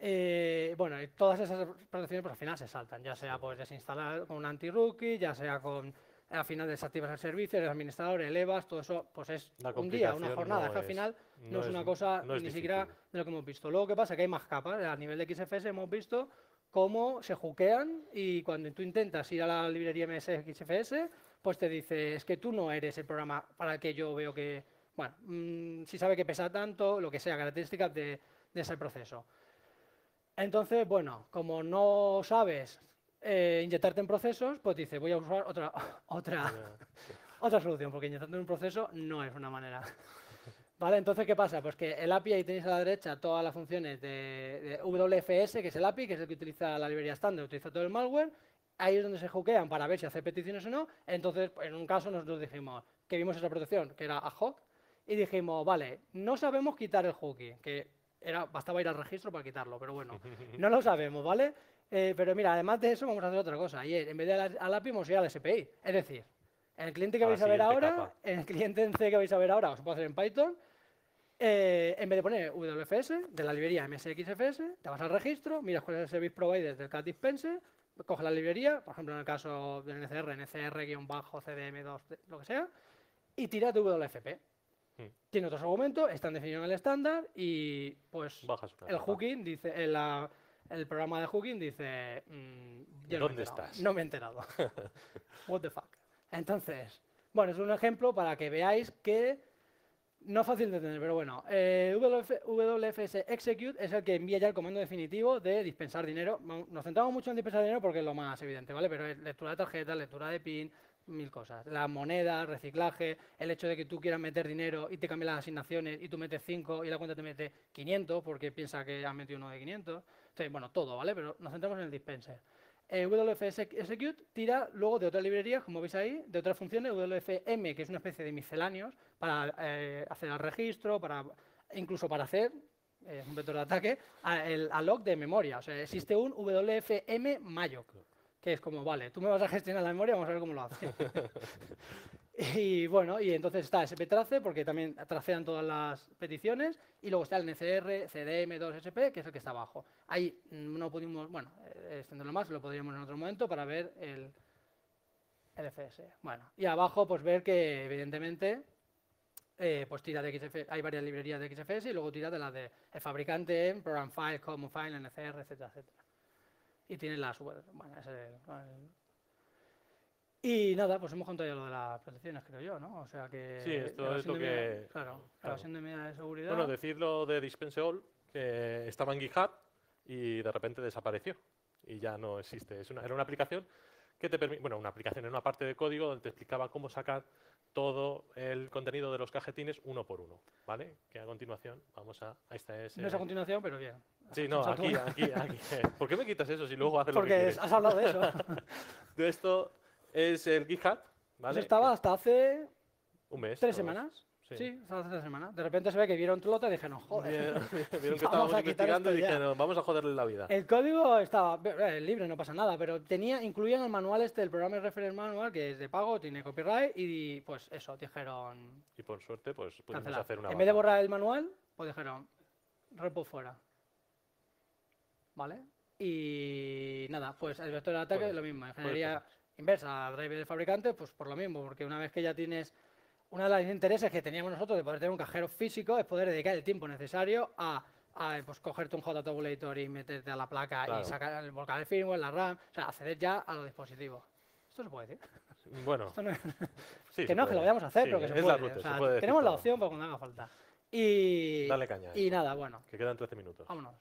C: Eh, bueno, y todas esas protecciones pues, al final se saltan, ya sea pues desinstalar con un anti-rookie, ya sea con al final desactivas el servicio, el administrador, elevas, todo eso pues es
B: La
C: un día, una jornada,
B: no
C: es al final no,
B: no
C: es una cosa
B: no es
C: ni siquiera
B: difícil.
C: de lo que hemos visto. Luego, ¿qué pasa? Que hay más capas. A nivel de XFS hemos visto cómo se juquean y cuando tú intentas ir a la librería MS XFS, pues te dice, es que tú no eres el programa para el que yo veo que, bueno, mm, si sabe que pesa tanto, lo que sea, características de, de ese proceso. Entonces, bueno, como no sabes eh, inyectarte en procesos, pues dice, voy a usar otra, <laughs> otra, otra solución, porque inyectarte en un proceso no es una manera. ¿Vale? Entonces, ¿qué pasa? Pues que el API ahí tenéis a la derecha todas las funciones de, de WFS, que es el API, que es el que utiliza la librería estándar, utiliza todo el malware. Ahí es donde se hookean para ver si hace peticiones o no. Entonces, pues, en un caso nosotros dijimos que vimos esa protección, que era ad hoc, y dijimos, vale, no sabemos quitar el hookie, que era, bastaba ir al registro para quitarlo, pero bueno, <laughs> no lo sabemos, ¿vale? Eh, pero mira, además de eso vamos a hacer otra cosa. Y es, en vez de al, al API vamos a ir al SPI. Es decir, En el cliente que
B: A
C: vais a ver ahora, en el cliente en C que vais a ver ahora, os lo puedo hacer en Python. Eh, en vez de poner WFS de la librería MSXFS, te vas al registro, miras cuál es el service provider del cat dispenser, coges la librería, por ejemplo en el caso del NCR, NCR-CDM2, lo que sea, y tiras de WFP.
B: Hmm.
C: Tiene otros argumentos, están definidos en el estándar y pues
B: Bajas
C: el hooking dice, el, la- el programa de hooking dice, mm, no he
B: ¿Dónde
C: enterado,
B: estás?
C: No me he enterado. <laughs> What the fuck. Entonces, bueno, es un ejemplo para que veáis que no fácil de entender, pero bueno, eh, WF WFS execute es el que envía ya el comando definitivo de dispensar dinero. Nos centramos mucho en dispensar dinero porque es lo más evidente, ¿vale? Pero es lectura de tarjeta, lectura de PIN, mil cosas. La moneda, reciclaje, el hecho de que tú quieras meter dinero y te cambie las asignaciones y tú metes 5 y la cuenta te mete 500 porque piensa que has metido uno de 500. Entonces, bueno, todo, ¿vale? Pero nos centramos en el dispenser. Eh, execute tira luego de otras librerías, como veis ahí, de otras funciones, WFM, que es una especie de misceláneos para eh, hacer el registro, para incluso para hacer, eh, un vector de ataque, a- el alloc de memoria. O sea, existe un WFM malloc, que es como, vale, tú me vas a gestionar la memoria, vamos a ver cómo lo haces. <laughs> y bueno, y entonces está sptrace, porque también tracean todas las peticiones, y luego está el NCR, CDM2SP, que es el que está abajo. Ahí no pudimos, bueno, eh, extenderlo más, lo podríamos en otro momento para ver el, el FS. Bueno, y abajo pues ver que evidentemente eh, pues tira de XFS, hay varias librerías de XFS y luego tira de las de el fabricante, Program File, Common File, NCR, etcétera, etcétera. Y tiene las bueno, ese, el- y nada, pues hemos contado ya lo de las protecciones, creo yo, ¿no? O sea que...
B: Sí, esto es lo
C: de
B: que-
C: Claro,
B: claro.
C: evasión de medida de seguridad.
B: Bueno, decirlo de Dispense All, que estaba en GitHub y de repente desapareció y ya no existe. Es una, era una aplicación que te permite, bueno, una aplicación en una parte de código donde te explicaba cómo sacar todo el contenido de los cajetines uno por uno, ¿vale? Que a continuación vamos a, a esta es,
C: no es a
B: eh,
C: continuación, pero bien.
B: Sí, no, aquí, aquí, aquí. ¿Por qué me quitas eso si luego haces lo que
C: Porque
B: quieres?
C: has hablado de eso. <laughs>
B: De esto es el GitHub, ¿vale?
C: Eso estaba hasta hace
B: Un mes.
C: tres semanas.
B: Sí.
C: Sí, estaba hace tres semanas. De repente se ve que vieron Tlota y dijeron, joder.
B: Vieron, <laughs> que estábamos investigando y dijeron, vamos a joderle la vida.
C: El código estaba eh, libre, no pasa nada, pero tenía, incluían el manual este, el programa Reference Manual, que es de pago, tiene copyright, y pues eso, dijeron
B: Y por suerte, pues pudimos
C: cancelar.
B: hacer una
C: En vez de
B: baja.
C: borrar el manual, pues dijeron repo fuera. ¿Vale? Y nada, pues el vector de ataque
B: Puede-
C: es lo mismo.
B: puede
C: Ingeniería
B: pasar.
C: Inversa al driver del fabricante, pues por lo mismo, porque una vez que ya tienes. Una de las intereses que teníamos nosotros de poder tener un cajero físico es poder dedicar el tiempo necesario a, a, pues, cogerte un JTabulator y meterte a la placa
B: Claro.
C: y sacar el volcar el firmware, la RAM, o sea, acceder ya a los dispositivos. Esto se puede decir.
B: Bueno,
C: no es-
B: sí,
C: que
B: se
C: no, que
B: puede.
C: lo vayamos a hacer,
B: Sí,
C: pero que se puede.
B: ruta,
C: o
B: se
C: sea,
B: puede decir
C: tenemos la opción para cuando haga falta. Y,
B: Dale caña a
C: y
B: esto,
C: nada, bueno,
B: Que quedan 13 minutos.
C: vámonos.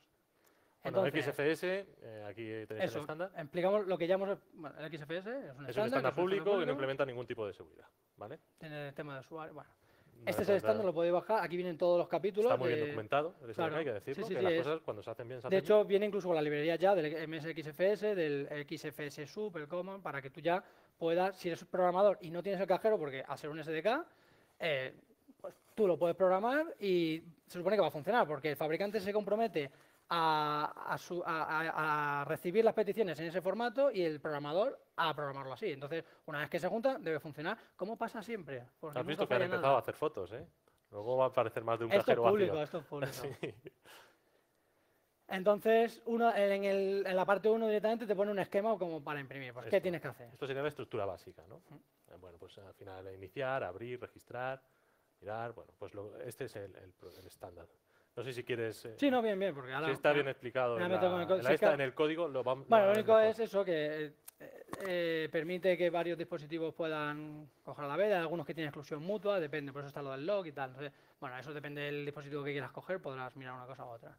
B: Bueno,
C: Entonces,
B: XFS, eh, aquí tenéis el estándar.
C: explicamos lo que llamamos bueno, el XFS, es un
B: Es un
C: estándar,
B: público que no implementa ningún tipo de seguridad, ¿vale?
C: tiene el tema de usuario, bueno.
B: No
C: Este es el estándar, lo podéis bajar, aquí vienen todos los capítulos.
B: Está muy bien documentado, eso
C: claro,
B: hay que decirlo,
C: sí,
B: que
C: sí,
B: las
C: es-
B: cosas cuando se hacen bien se hacen
C: De
B: bien.
C: hecho, viene incluso con la librería ya del MSXFS, del XFS Sub, el Common, para que tú ya puedas, si eres programador y no tienes el cajero, porque al ser un SDK, eh, pues tú lo puedes programar y se supone que va a funcionar, porque el fabricante se compromete a, a su- a- a- recibir las peticiones en ese formato y el programador a programarlo así. Entonces, una vez que se juntan, debe funcionar, como pasa siempre. Porque
B: Has visto que han empezado
C: nada.
B: a hacer fotos, ¿eh? Luego va a aparecer más de un
C: Esto es
B: cajero
C: público,
B: vacío.
C: esto es <laughs> público.
B: Sí.
C: Entonces, uno, en, el- en la parte 1 directamente te pone un esquema como para imprimir. Pues, ¿qué tienes que hacer?
B: Esto sería la estructura básica, ¿no? Eh, Bueno, pues al final iniciar, abrir, registrar, mirar, bueno, pues lo- este es el, el el estándar. No sé si quieres... eh,
C: Sí, no, bien, bien, porque ahora...
B: si está bien explicado en, la,
C: el
B: en la esta, en el código, lo vamos
C: Bueno, lo único es eso, que eh, eh, permite que varios dispositivos puedan coger a la vez, hay algunos que tienen exclusión mutua, depende, por eso está lo del log y tal. Entonces, bueno, eso depende del dispositivo que quieras coger, podrás mirar una cosa u otra.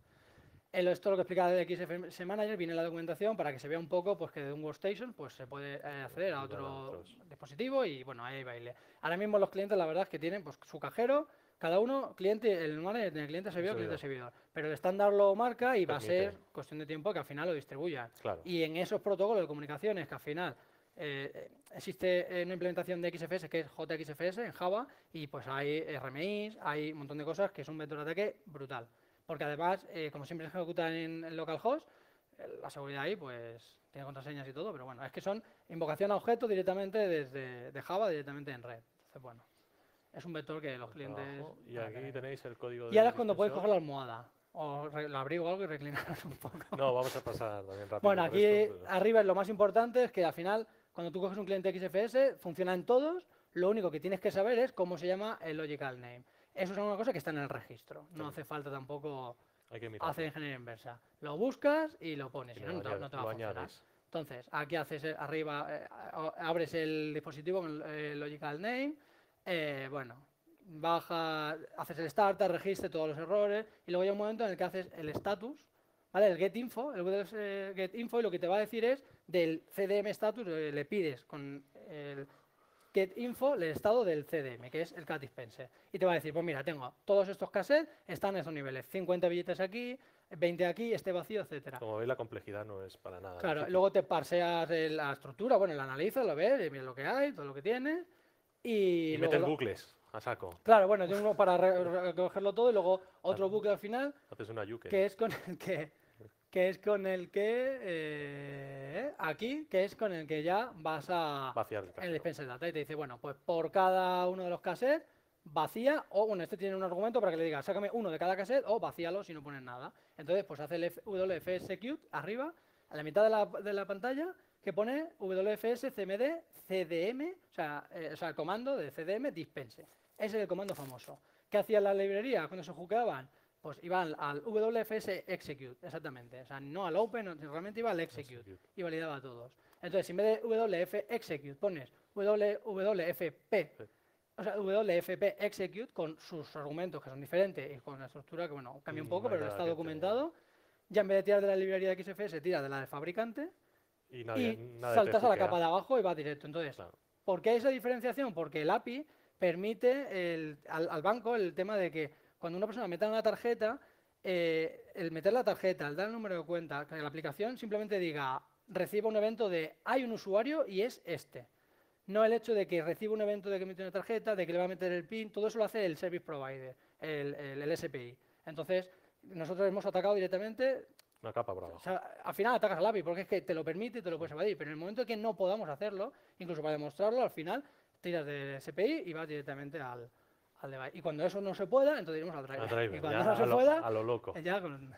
C: En lo- esto lo que explica el XFS Manager viene en la documentación para que se vea un poco pues, que de un workstation pues, se puede eh, acceder a otro dispositivo y bueno, ahí baile. Ahora mismo los clientes la verdad es que tienen pues, su cajero, cada uno, cliente, el manager tiene cliente servidor, cliente servidor. Pero el estándar lo marca y va a ser cuestión de tiempo que al final lo distribuyan.
B: Claro.
C: Y en esos protocolos de comunicaciones que al final eh, eh, existe eh, una implementación de XFS que es JXFS en Java y pues hay RMIs, hay un montón de cosas que es un vector de ataque brutal. Porque además, eh, como siempre se ejecuta en, en localhost, la seguridad ahí, pues tiene contraseñas y todo, pero bueno, es que son invocación a objetos directamente desde de Java, directamente en red. Entonces, bueno, es un vector que los clientes...
B: Y aquí tenéis el código de
C: Y ahora es cuando podéis coger la almohada, o la abrigo algo y reclinaros un poco.
B: No, vamos a pasar también rápido.
C: Bueno, aquí
B: esto, pero-
C: arriba es lo más importante es que al final, cuando tú coges un cliente XFS, funciona en todos. Lo único que tienes que saber es cómo se llama el logical name. Eso es una cosa que está en el registro. No
B: Sí.
C: hace falta tampoco
B: hay que mirar.
C: hacer ingeniería inversa. Lo buscas y lo pones. Si no, no te, no te va a funcionar.
B: añades.
C: Entonces, aquí haces eh, arriba, eh, abres el dispositivo con el eh, logical name. Eh, bueno, baja, haces el startup, registre todos los errores y luego hay un momento en el que haces el status, ¿vale? El get info, el eh, get info y lo que te va a decir es del CDM status, le pides con el get info el estado del CDM, que es el cat dispenser. Y te va a decir, pues mira, tengo todos estos cassettes, están en esos niveles, 50 billetes aquí, 20 aquí, este vacío, etcétera.
B: Como veis, la complejidad no es para nada.
C: Claro,
B: difícil.
C: luego te parseas la estructura, bueno, la analizas, lo ves, miras lo que hay, todo lo que tienes. Y,
B: Y
C: luego
B: bucles a saco.
C: Claro, bueno, tiene uno para re- <laughs> recogerlo todo y luego otro bucle al final,
B: Haces una yuke.
C: que es con el que, que es con el que eh, aquí, que es con el que ya vas a
B: Vaciar el
C: el dispenser data y te dice, bueno, pues por cada uno de los cassettes vacía o bueno, este tiene un argumento para que le diga, sácame uno de cada cassette o vacíalo si no pones nada. Entonces, pues hace el F- WF execute arriba, a la mitad de la, de la pantalla, que pone WFS CMD CDM, o sea, eh, o sea, el comando de CDM dispense. Ese es el comando famoso. ¿Qué hacía la librería cuando se jugaban? Pues iban al WFS execute, exactamente. O sea, no al open, no, realmente iba al execute
B: Execute.
C: y validaba a todos. Entonces, en vez de WF execute pones WFP, o sea, WFP execute con sus argumentos que son diferentes y con la estructura que, bueno, cambia un poco, pero está documentado. Ya en vez de tirar de la librería de XFS, tira de la del fabricante
B: Y, nadie,
C: y saltas a la capa de abajo y va directo. Entonces,
B: Claro.
C: ¿por qué esa diferenciación? Porque el API permite el- al, al banco el tema de que cuando una persona meta una tarjeta, eh, el meter la tarjeta, el dar el número de cuenta, que la aplicación simplemente diga, reciba un evento de hay un usuario y es este. No el hecho de que reciba un evento de que mete una tarjeta, de que le va a meter el PIN, todo eso lo hace el Service Provider, el, el- el SPI. Entonces, nosotros hemos atacado directamente
B: Una capa por abajo.
C: o sea, al final atacas al API porque es que te lo permite y te lo puedes evadir, pero en el momento que no podamos hacerlo, incluso para demostrarlo, al final tiras del SPI y vas directamente al, al device. Y cuando eso no se pueda, entonces iremos al driver. Y cuando
B: ya
C: no se
B: lo,
C: pueda,
B: a lo loco.
C: ya con,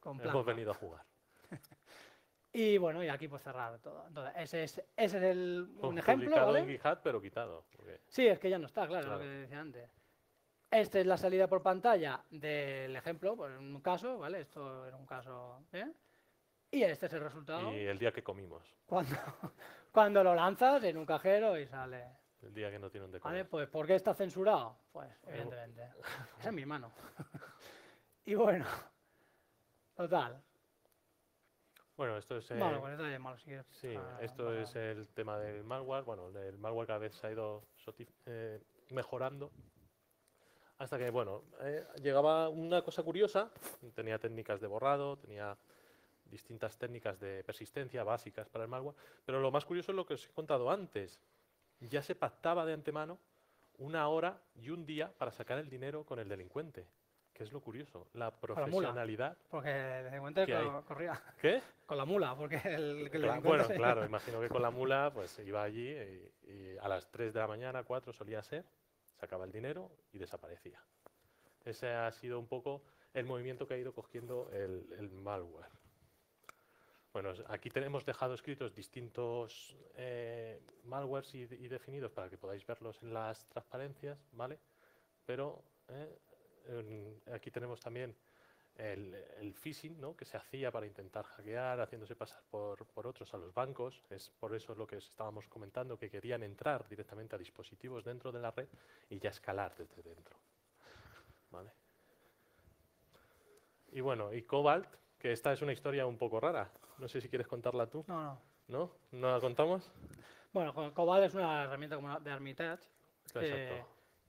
C: con plan.
B: Hemos venido a jugar. <laughs>
C: Y bueno, y aquí pues cerrar todo. Entonces, ese es, ese es el, un ejemplo,
B: Publicado en. GitHub, pero quitado.
C: Sí, es que ya no está, claro,
B: Claro.
C: lo que decía antes. Esta es la salida por pantalla del ejemplo, pues en un caso, ¿vale? Esto era un caso, ¿eh? Y este es el resultado.
B: Y el día que comimos.
C: cuando, <laughs> cuando lo lanzas en un cajero y sale.
B: El día que no tienen de
C: ¿Vale?
B: comer.
C: Pues ¿por qué está censurado? Pues evidentemente. Esa <laughs> es mi mano. <laughs> y bueno, total.
B: Bueno, esto es. eh,
C: Bueno, con es malo, si quieres.
B: Sí,
C: Ah,
B: esto
C: vale.
B: es el tema del malware. Bueno, el malware cada vez se ha ido eh, mejorando. Hasta que, bueno, eh, llegaba una cosa curiosa. Tenía técnicas de borrado, tenía distintas técnicas de persistencia básicas para el malware. Pero lo más curioso es lo que os he contado antes. Ya se pactaba de antemano una hora y un día para sacar el dinero con el delincuente. Que es lo curioso, la
C: la mula.
B: profesionalidad.
C: Porque el delincuente corría
B: ¿Qué?
C: con la mula, porque el, el
B: bueno, claro, imagino que con la mula pues iba allí y, y a las 3 de la mañana, 4 solía ser, sacaba el dinero y desaparecía. Ese ha sido un poco el movimiento que ha ido cogiendo el, el malware. Bueno, aquí tenemos dejado escritos distintos eh, malwares y, definidos para que podáis verlos en las transparencias, ¿vale? Pero eh, aquí tenemos también el, el phishing, ¿no? que se hacía para intentar hackear, haciéndose pasar por, por otros a los bancos. Es por eso lo que os estábamos comentando, que querían entrar directamente a dispositivos dentro de la red y ya escalar desde dentro. ¿Vale? Y bueno, y Cobalt, que esta es una historia un poco rara. No sé si quieres contarla tú,
C: No, no.
B: ¿no? ¿No la contamos?
C: Bueno, Co- Cobalt es una herramienta como de Armitage
B: Exacto.
C: que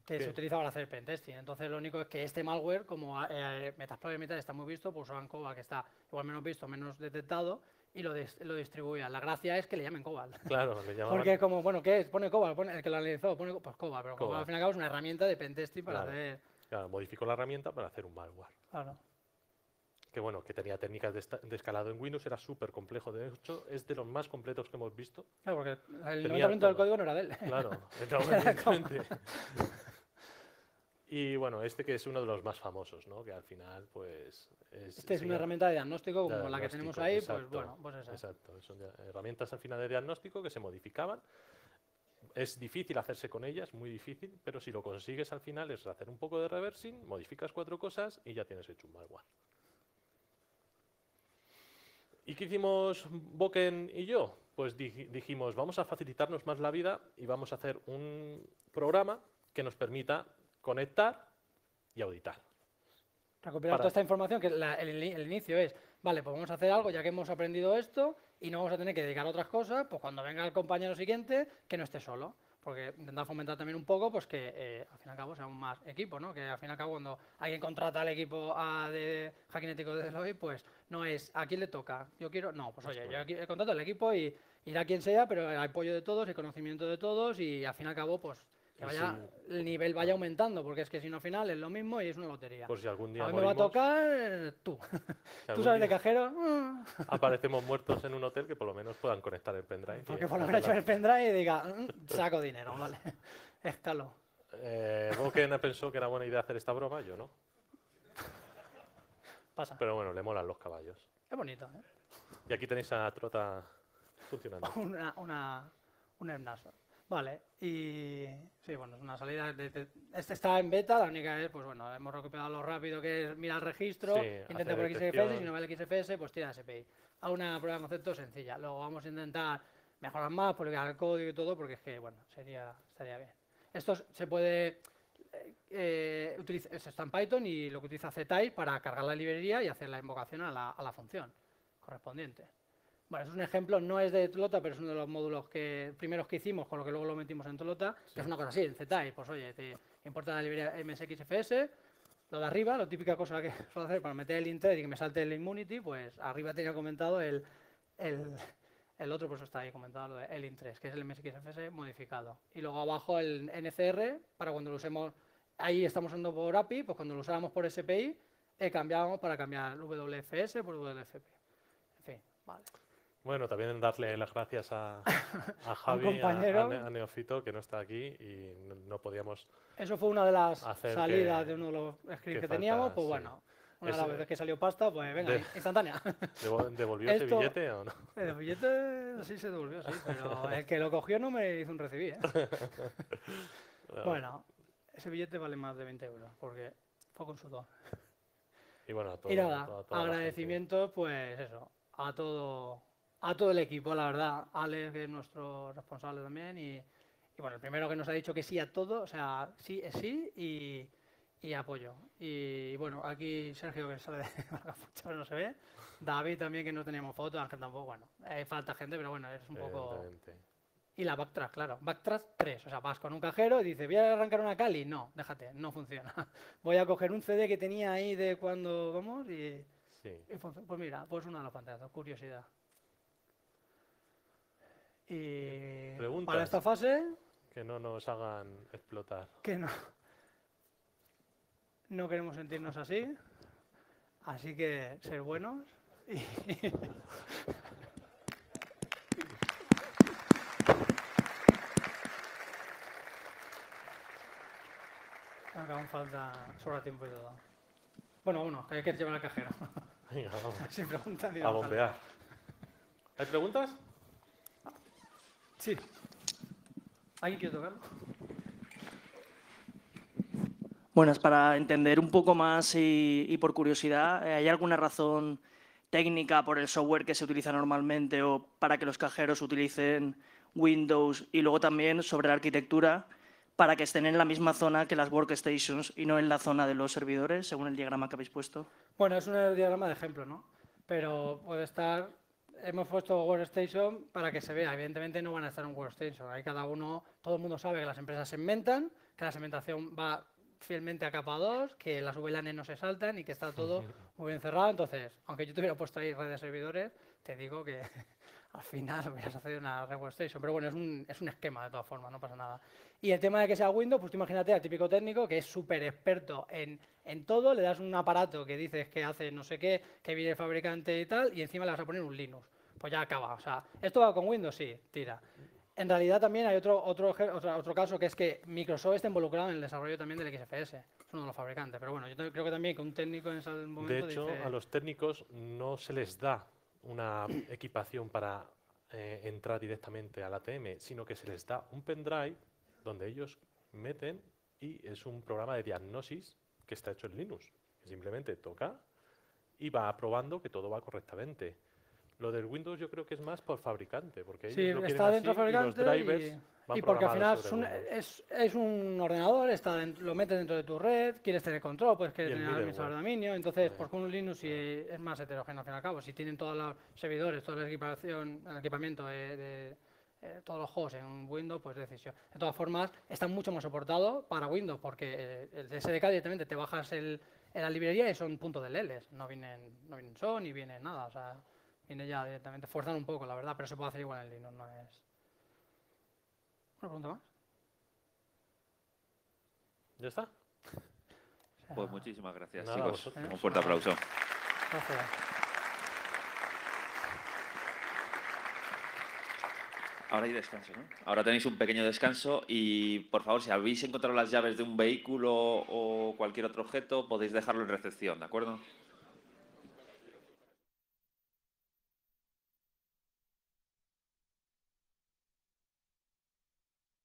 B: ¿Qué?
C: se utiliza para hacer pentesting. Entonces, lo único es que este malware, como eh, Metasploit Armitage está muy visto, pues usaban Cobalt, que está igual menos visto, menos detectado, y lo, dis- lo distribuían. La gracia es que le llamen Cobalt.
B: Claro, le llamaban
C: Porque como, bueno, ¿qué es? Pone Cobalt, pone, el que lo analizó, pone pues Cobalt, pero Cobalt, al fin y al cabo es una herramienta de pentesting para
B: Claro.
C: hacer...
B: claro, modificó la herramienta para hacer un malware.
C: Claro.
B: que bueno, que tenía técnicas de, de escalado en Windows, era súper complejo. De hecho, es de los más completos que hemos visto.
C: Claro, porque el
B: Tenía
C: 90% del código no era de él.
B: Claro, <laughs> evidentemente. Y bueno, este que es uno de los más famosos, ¿no? Que al final, pues... Es,
C: Esta es una herramienta de diagnóstico como la que tenemos ahí,
B: exacto,
C: pues bueno, pues esa.
B: Exacto, son herramientas al final de diagnóstico que se modificaban. Es difícil hacerse con ellas, muy difícil, pero si lo consigues al final es hacer un poco de reversing, modificas cuatro cosas y ya tienes hecho un malware. ¿Y qué hicimos Boken y yo? Pues di- dijimos, vamos a facilitarnos más la vida y vamos a hacer un programa que nos permita conectar y auditar.
C: Recopilar
B: para-
C: toda esta información, que la- el, el inicio es, vale, pues vamos a hacer algo ya que hemos aprendido esto y no vamos a tener que dedicar a otras cosas, pues cuando venga el compañero siguiente, que no esté solo. Porque intentar fomentar también un poco, pues que eh, al fin y al cabo seamos más equipo, ¿no? Que al fin y al cabo cuando alguien contrata al equipo a de hackinético de Deloitte, pues no es a quién le toca, yo quiero, no, pues oye, yo aquí eh, contrato al equipo y irá quien sea, pero el apoyo de todos, el conocimiento de todos y al fin y al cabo, pues que
B: Y
C: vaya, el nivel vaya aumentando, porque es que si no al final es lo mismo y es una lotería.
B: Por si algún día
C: A mí me va a tocar eh, tú. <laughs>
B: si
C: Tú sabes de cajero. mm,
B: aparecemos muertos en un hotel que por lo menos puedan conectar el pendrive.
C: Porque por lo menos el pendrive y diga, "Mm, saco dinero, vale. <laughs> Escalo.
B: Eh, Boken pensó que era buena idea hacer esta broma, yo no.
C: Pasa.
B: Pero bueno, le molan los caballos.
C: Es bonito, ¿eh?
B: Y aquí tenéis a Trota funcionando. <laughs>
C: Una, una, un hernazo. Vale, y sí, bueno, es una salida. De, de- este está en beta, la única es, pues bueno, hemos recuperado lo rápido que es mira el registro,
B: Sí,
C: intenta por XFS, si no vale XFS, pues tira SPI. A una prueba de concepto sencilla. Luego vamos a intentar mejorar más, publicar el código y todo, porque es que, bueno, sería, estaría bien. Esto se puede. eh, eh, utiliza- esto está en Python y lo que utiliza Ztype para cargar la librería y hacer la invocación a la, a la función correspondiente. Bueno, es un ejemplo, no es de Tlota, pero es uno de los módulos que primeros que hicimos, con lo que luego lo metimos en Tlota, que es una cosa así, en Ztype, pues oye, te importa la librería MSXFS, lo de arriba, la típica cosa que <laughs> suelo hacer para meter el inted y que me salte el immunity, pues arriba tenía comentado el, el, el otro, pues está ahí comentado, lo de el int3, que es el MSXFS modificado. Y luego abajo el NCR, para cuando lo usemos, ahí estamos usando por API, pues cuando lo usáramos por SPI, eh, cambiábamos para cambiar WFS por WFP. En fin, vale.
B: Bueno, también darle las gracias a, a <laughs> Javi, a- Neofito, que no está aquí y no, no podíamos...
C: Eso fue una de las salidas
B: que-
C: de uno de los scripts
B: que
C: que, teníamos,
B: falta,
C: pues
B: sí.
C: bueno, una de las veces que salió pasta, pues venga,
B: de- <laughs>
C: instantánea. <laughs>
B: ¿devo- ¿Devolvió ese billete o no?
C: El billete sí se devolvió, sí, pero el que lo cogió no me hizo un recibí. ¿eh? Bueno, ese billete vale más de 20 euros, porque fue con sudor.
B: Y bueno, a todo,
C: Y nada,
B: a toda- toda la gente.
C: agradecimiento, pues eso, a todo, a todo el equipo, la verdad. Alex, que es nuestro responsable también, y, y bueno, el primero que nos ha dicho que sí a todo, o sea, sí es sí y, y apoyo. Y bueno, aquí Sergio, que sale de <laughs> pero no se ve. David también, que no teníamos fotos, Ángel tampoco, bueno, hay falta gente, pero bueno, es un poco... Y la backtrack, claro. Backtrack 3. O sea, vas con un cajero y dices, voy a arrancar una Cali. No, déjate, no funciona. <laughs> Voy a coger un CD que tenía ahí de cuando vamos y,
B: Sí.
C: y func- Pues mira, pues una de las pantallas, curiosidad. Y
B: Preguntas.
C: para esta fase,
B: Que no nos hagan explotar.
C: que no. No queremos sentirnos así. Así que ser buenos. Y Ahora <laughs> aún falta sobra tiempo y todo. Bueno, uno, que hay que llevar al cajero.
B: Venga, vamos. <laughs>
C: Sin preguntar ni
B: A bombear. ¿Hay preguntas?
C: Sí. ¿Alguien quiere tocarlo?
E: Buenas, para entender un poco más y, y por curiosidad, eh, ¿hay alguna razón técnica por el software que se utiliza normalmente o para que los cajeros utilicen Windows y luego también sobre la arquitectura para que estén en la misma zona que las workstations y no en la zona de los servidores, según el diagrama que habéis puesto?
C: Bueno, es un diagrama de ejemplo, ¿no? Pero puede estar. Hemos puesto Workstation para que se vea. Evidentemente no van a estar en Workstation. Ahí cada uno, todo el mundo sabe que las empresas segmentan, que la segmentación va fielmente a capa 2, que las VLAN no se saltan y que está todo <laughs> muy bien cerrado. Entonces, aunque yo te hubiera puesto ahí red de servidores, te digo que <laughs> al final hubieras hacer una Red Station. Pero bueno, es un, es un esquema de todas formas, no pasa nada. Y el tema de que sea Windows, pues tú imagínate al típico técnico que es súper experto en, en todo, le das un aparato que dices que hace no sé qué, que viene el fabricante y tal, y encima le vas a poner un Linux. Pues ya acaba. O sea, ¿esto va con Windows? Sí, tira. En realidad también hay otro, otro, otro, otro caso que es que Microsoft está involucrado en el desarrollo también del XFS. Es uno de los fabricantes. Pero bueno, yo creo que también que un técnico en ese momento
B: De hecho,
C: dice...
B: a los técnicos no se les da una equipación para eh, entrar directamente al ATM, sino que se les da un pendrive donde ellos meten y es un programa de diagnosis que está hecho en Linux. que simplemente toca y va aprobando que todo va correctamente. Lo del Windows yo creo que es más por fabricante, porque
C: Sí,
B: ellos lo
C: está dentro
B: así y los drivers
C: y,
B: van
C: y porque al final es un, es, es un ordenador, está lo metes dentro de tu red, quieres tener control, puedes querer tener administrador de dominio, entonces, pues con un Linux sí es más heterogéneo al fin y al cabo. Si tienen todos los servidores, toda la equipación, el equipamiento de, de, eh, todos los hosts en Windows, pues decisión. De todas formas, está mucho más soportado para Windows, porque eh, el SDK directamente te bajas el, en la librería y son puntos de LLs, no vienen, no vienen son ni vienen nada, o sea, viene ya directamente, forzan un poco, la verdad, pero se puede hacer igual en Linux, no es... ¿Una pregunta más?
B: ¿Ya está? <laughs>
A: Pues muchísimas gracias,
B: Nada,
A: chicos. Un fuerte aplauso.
C: Gracias.
A: Ahora hay descanso, ¿no? Ahora tenéis un pequeño descanso y, por favor, si habéis encontrado las llaves de un vehículo o cualquier otro objeto, podéis dejarlo en recepción, ¿de acuerdo?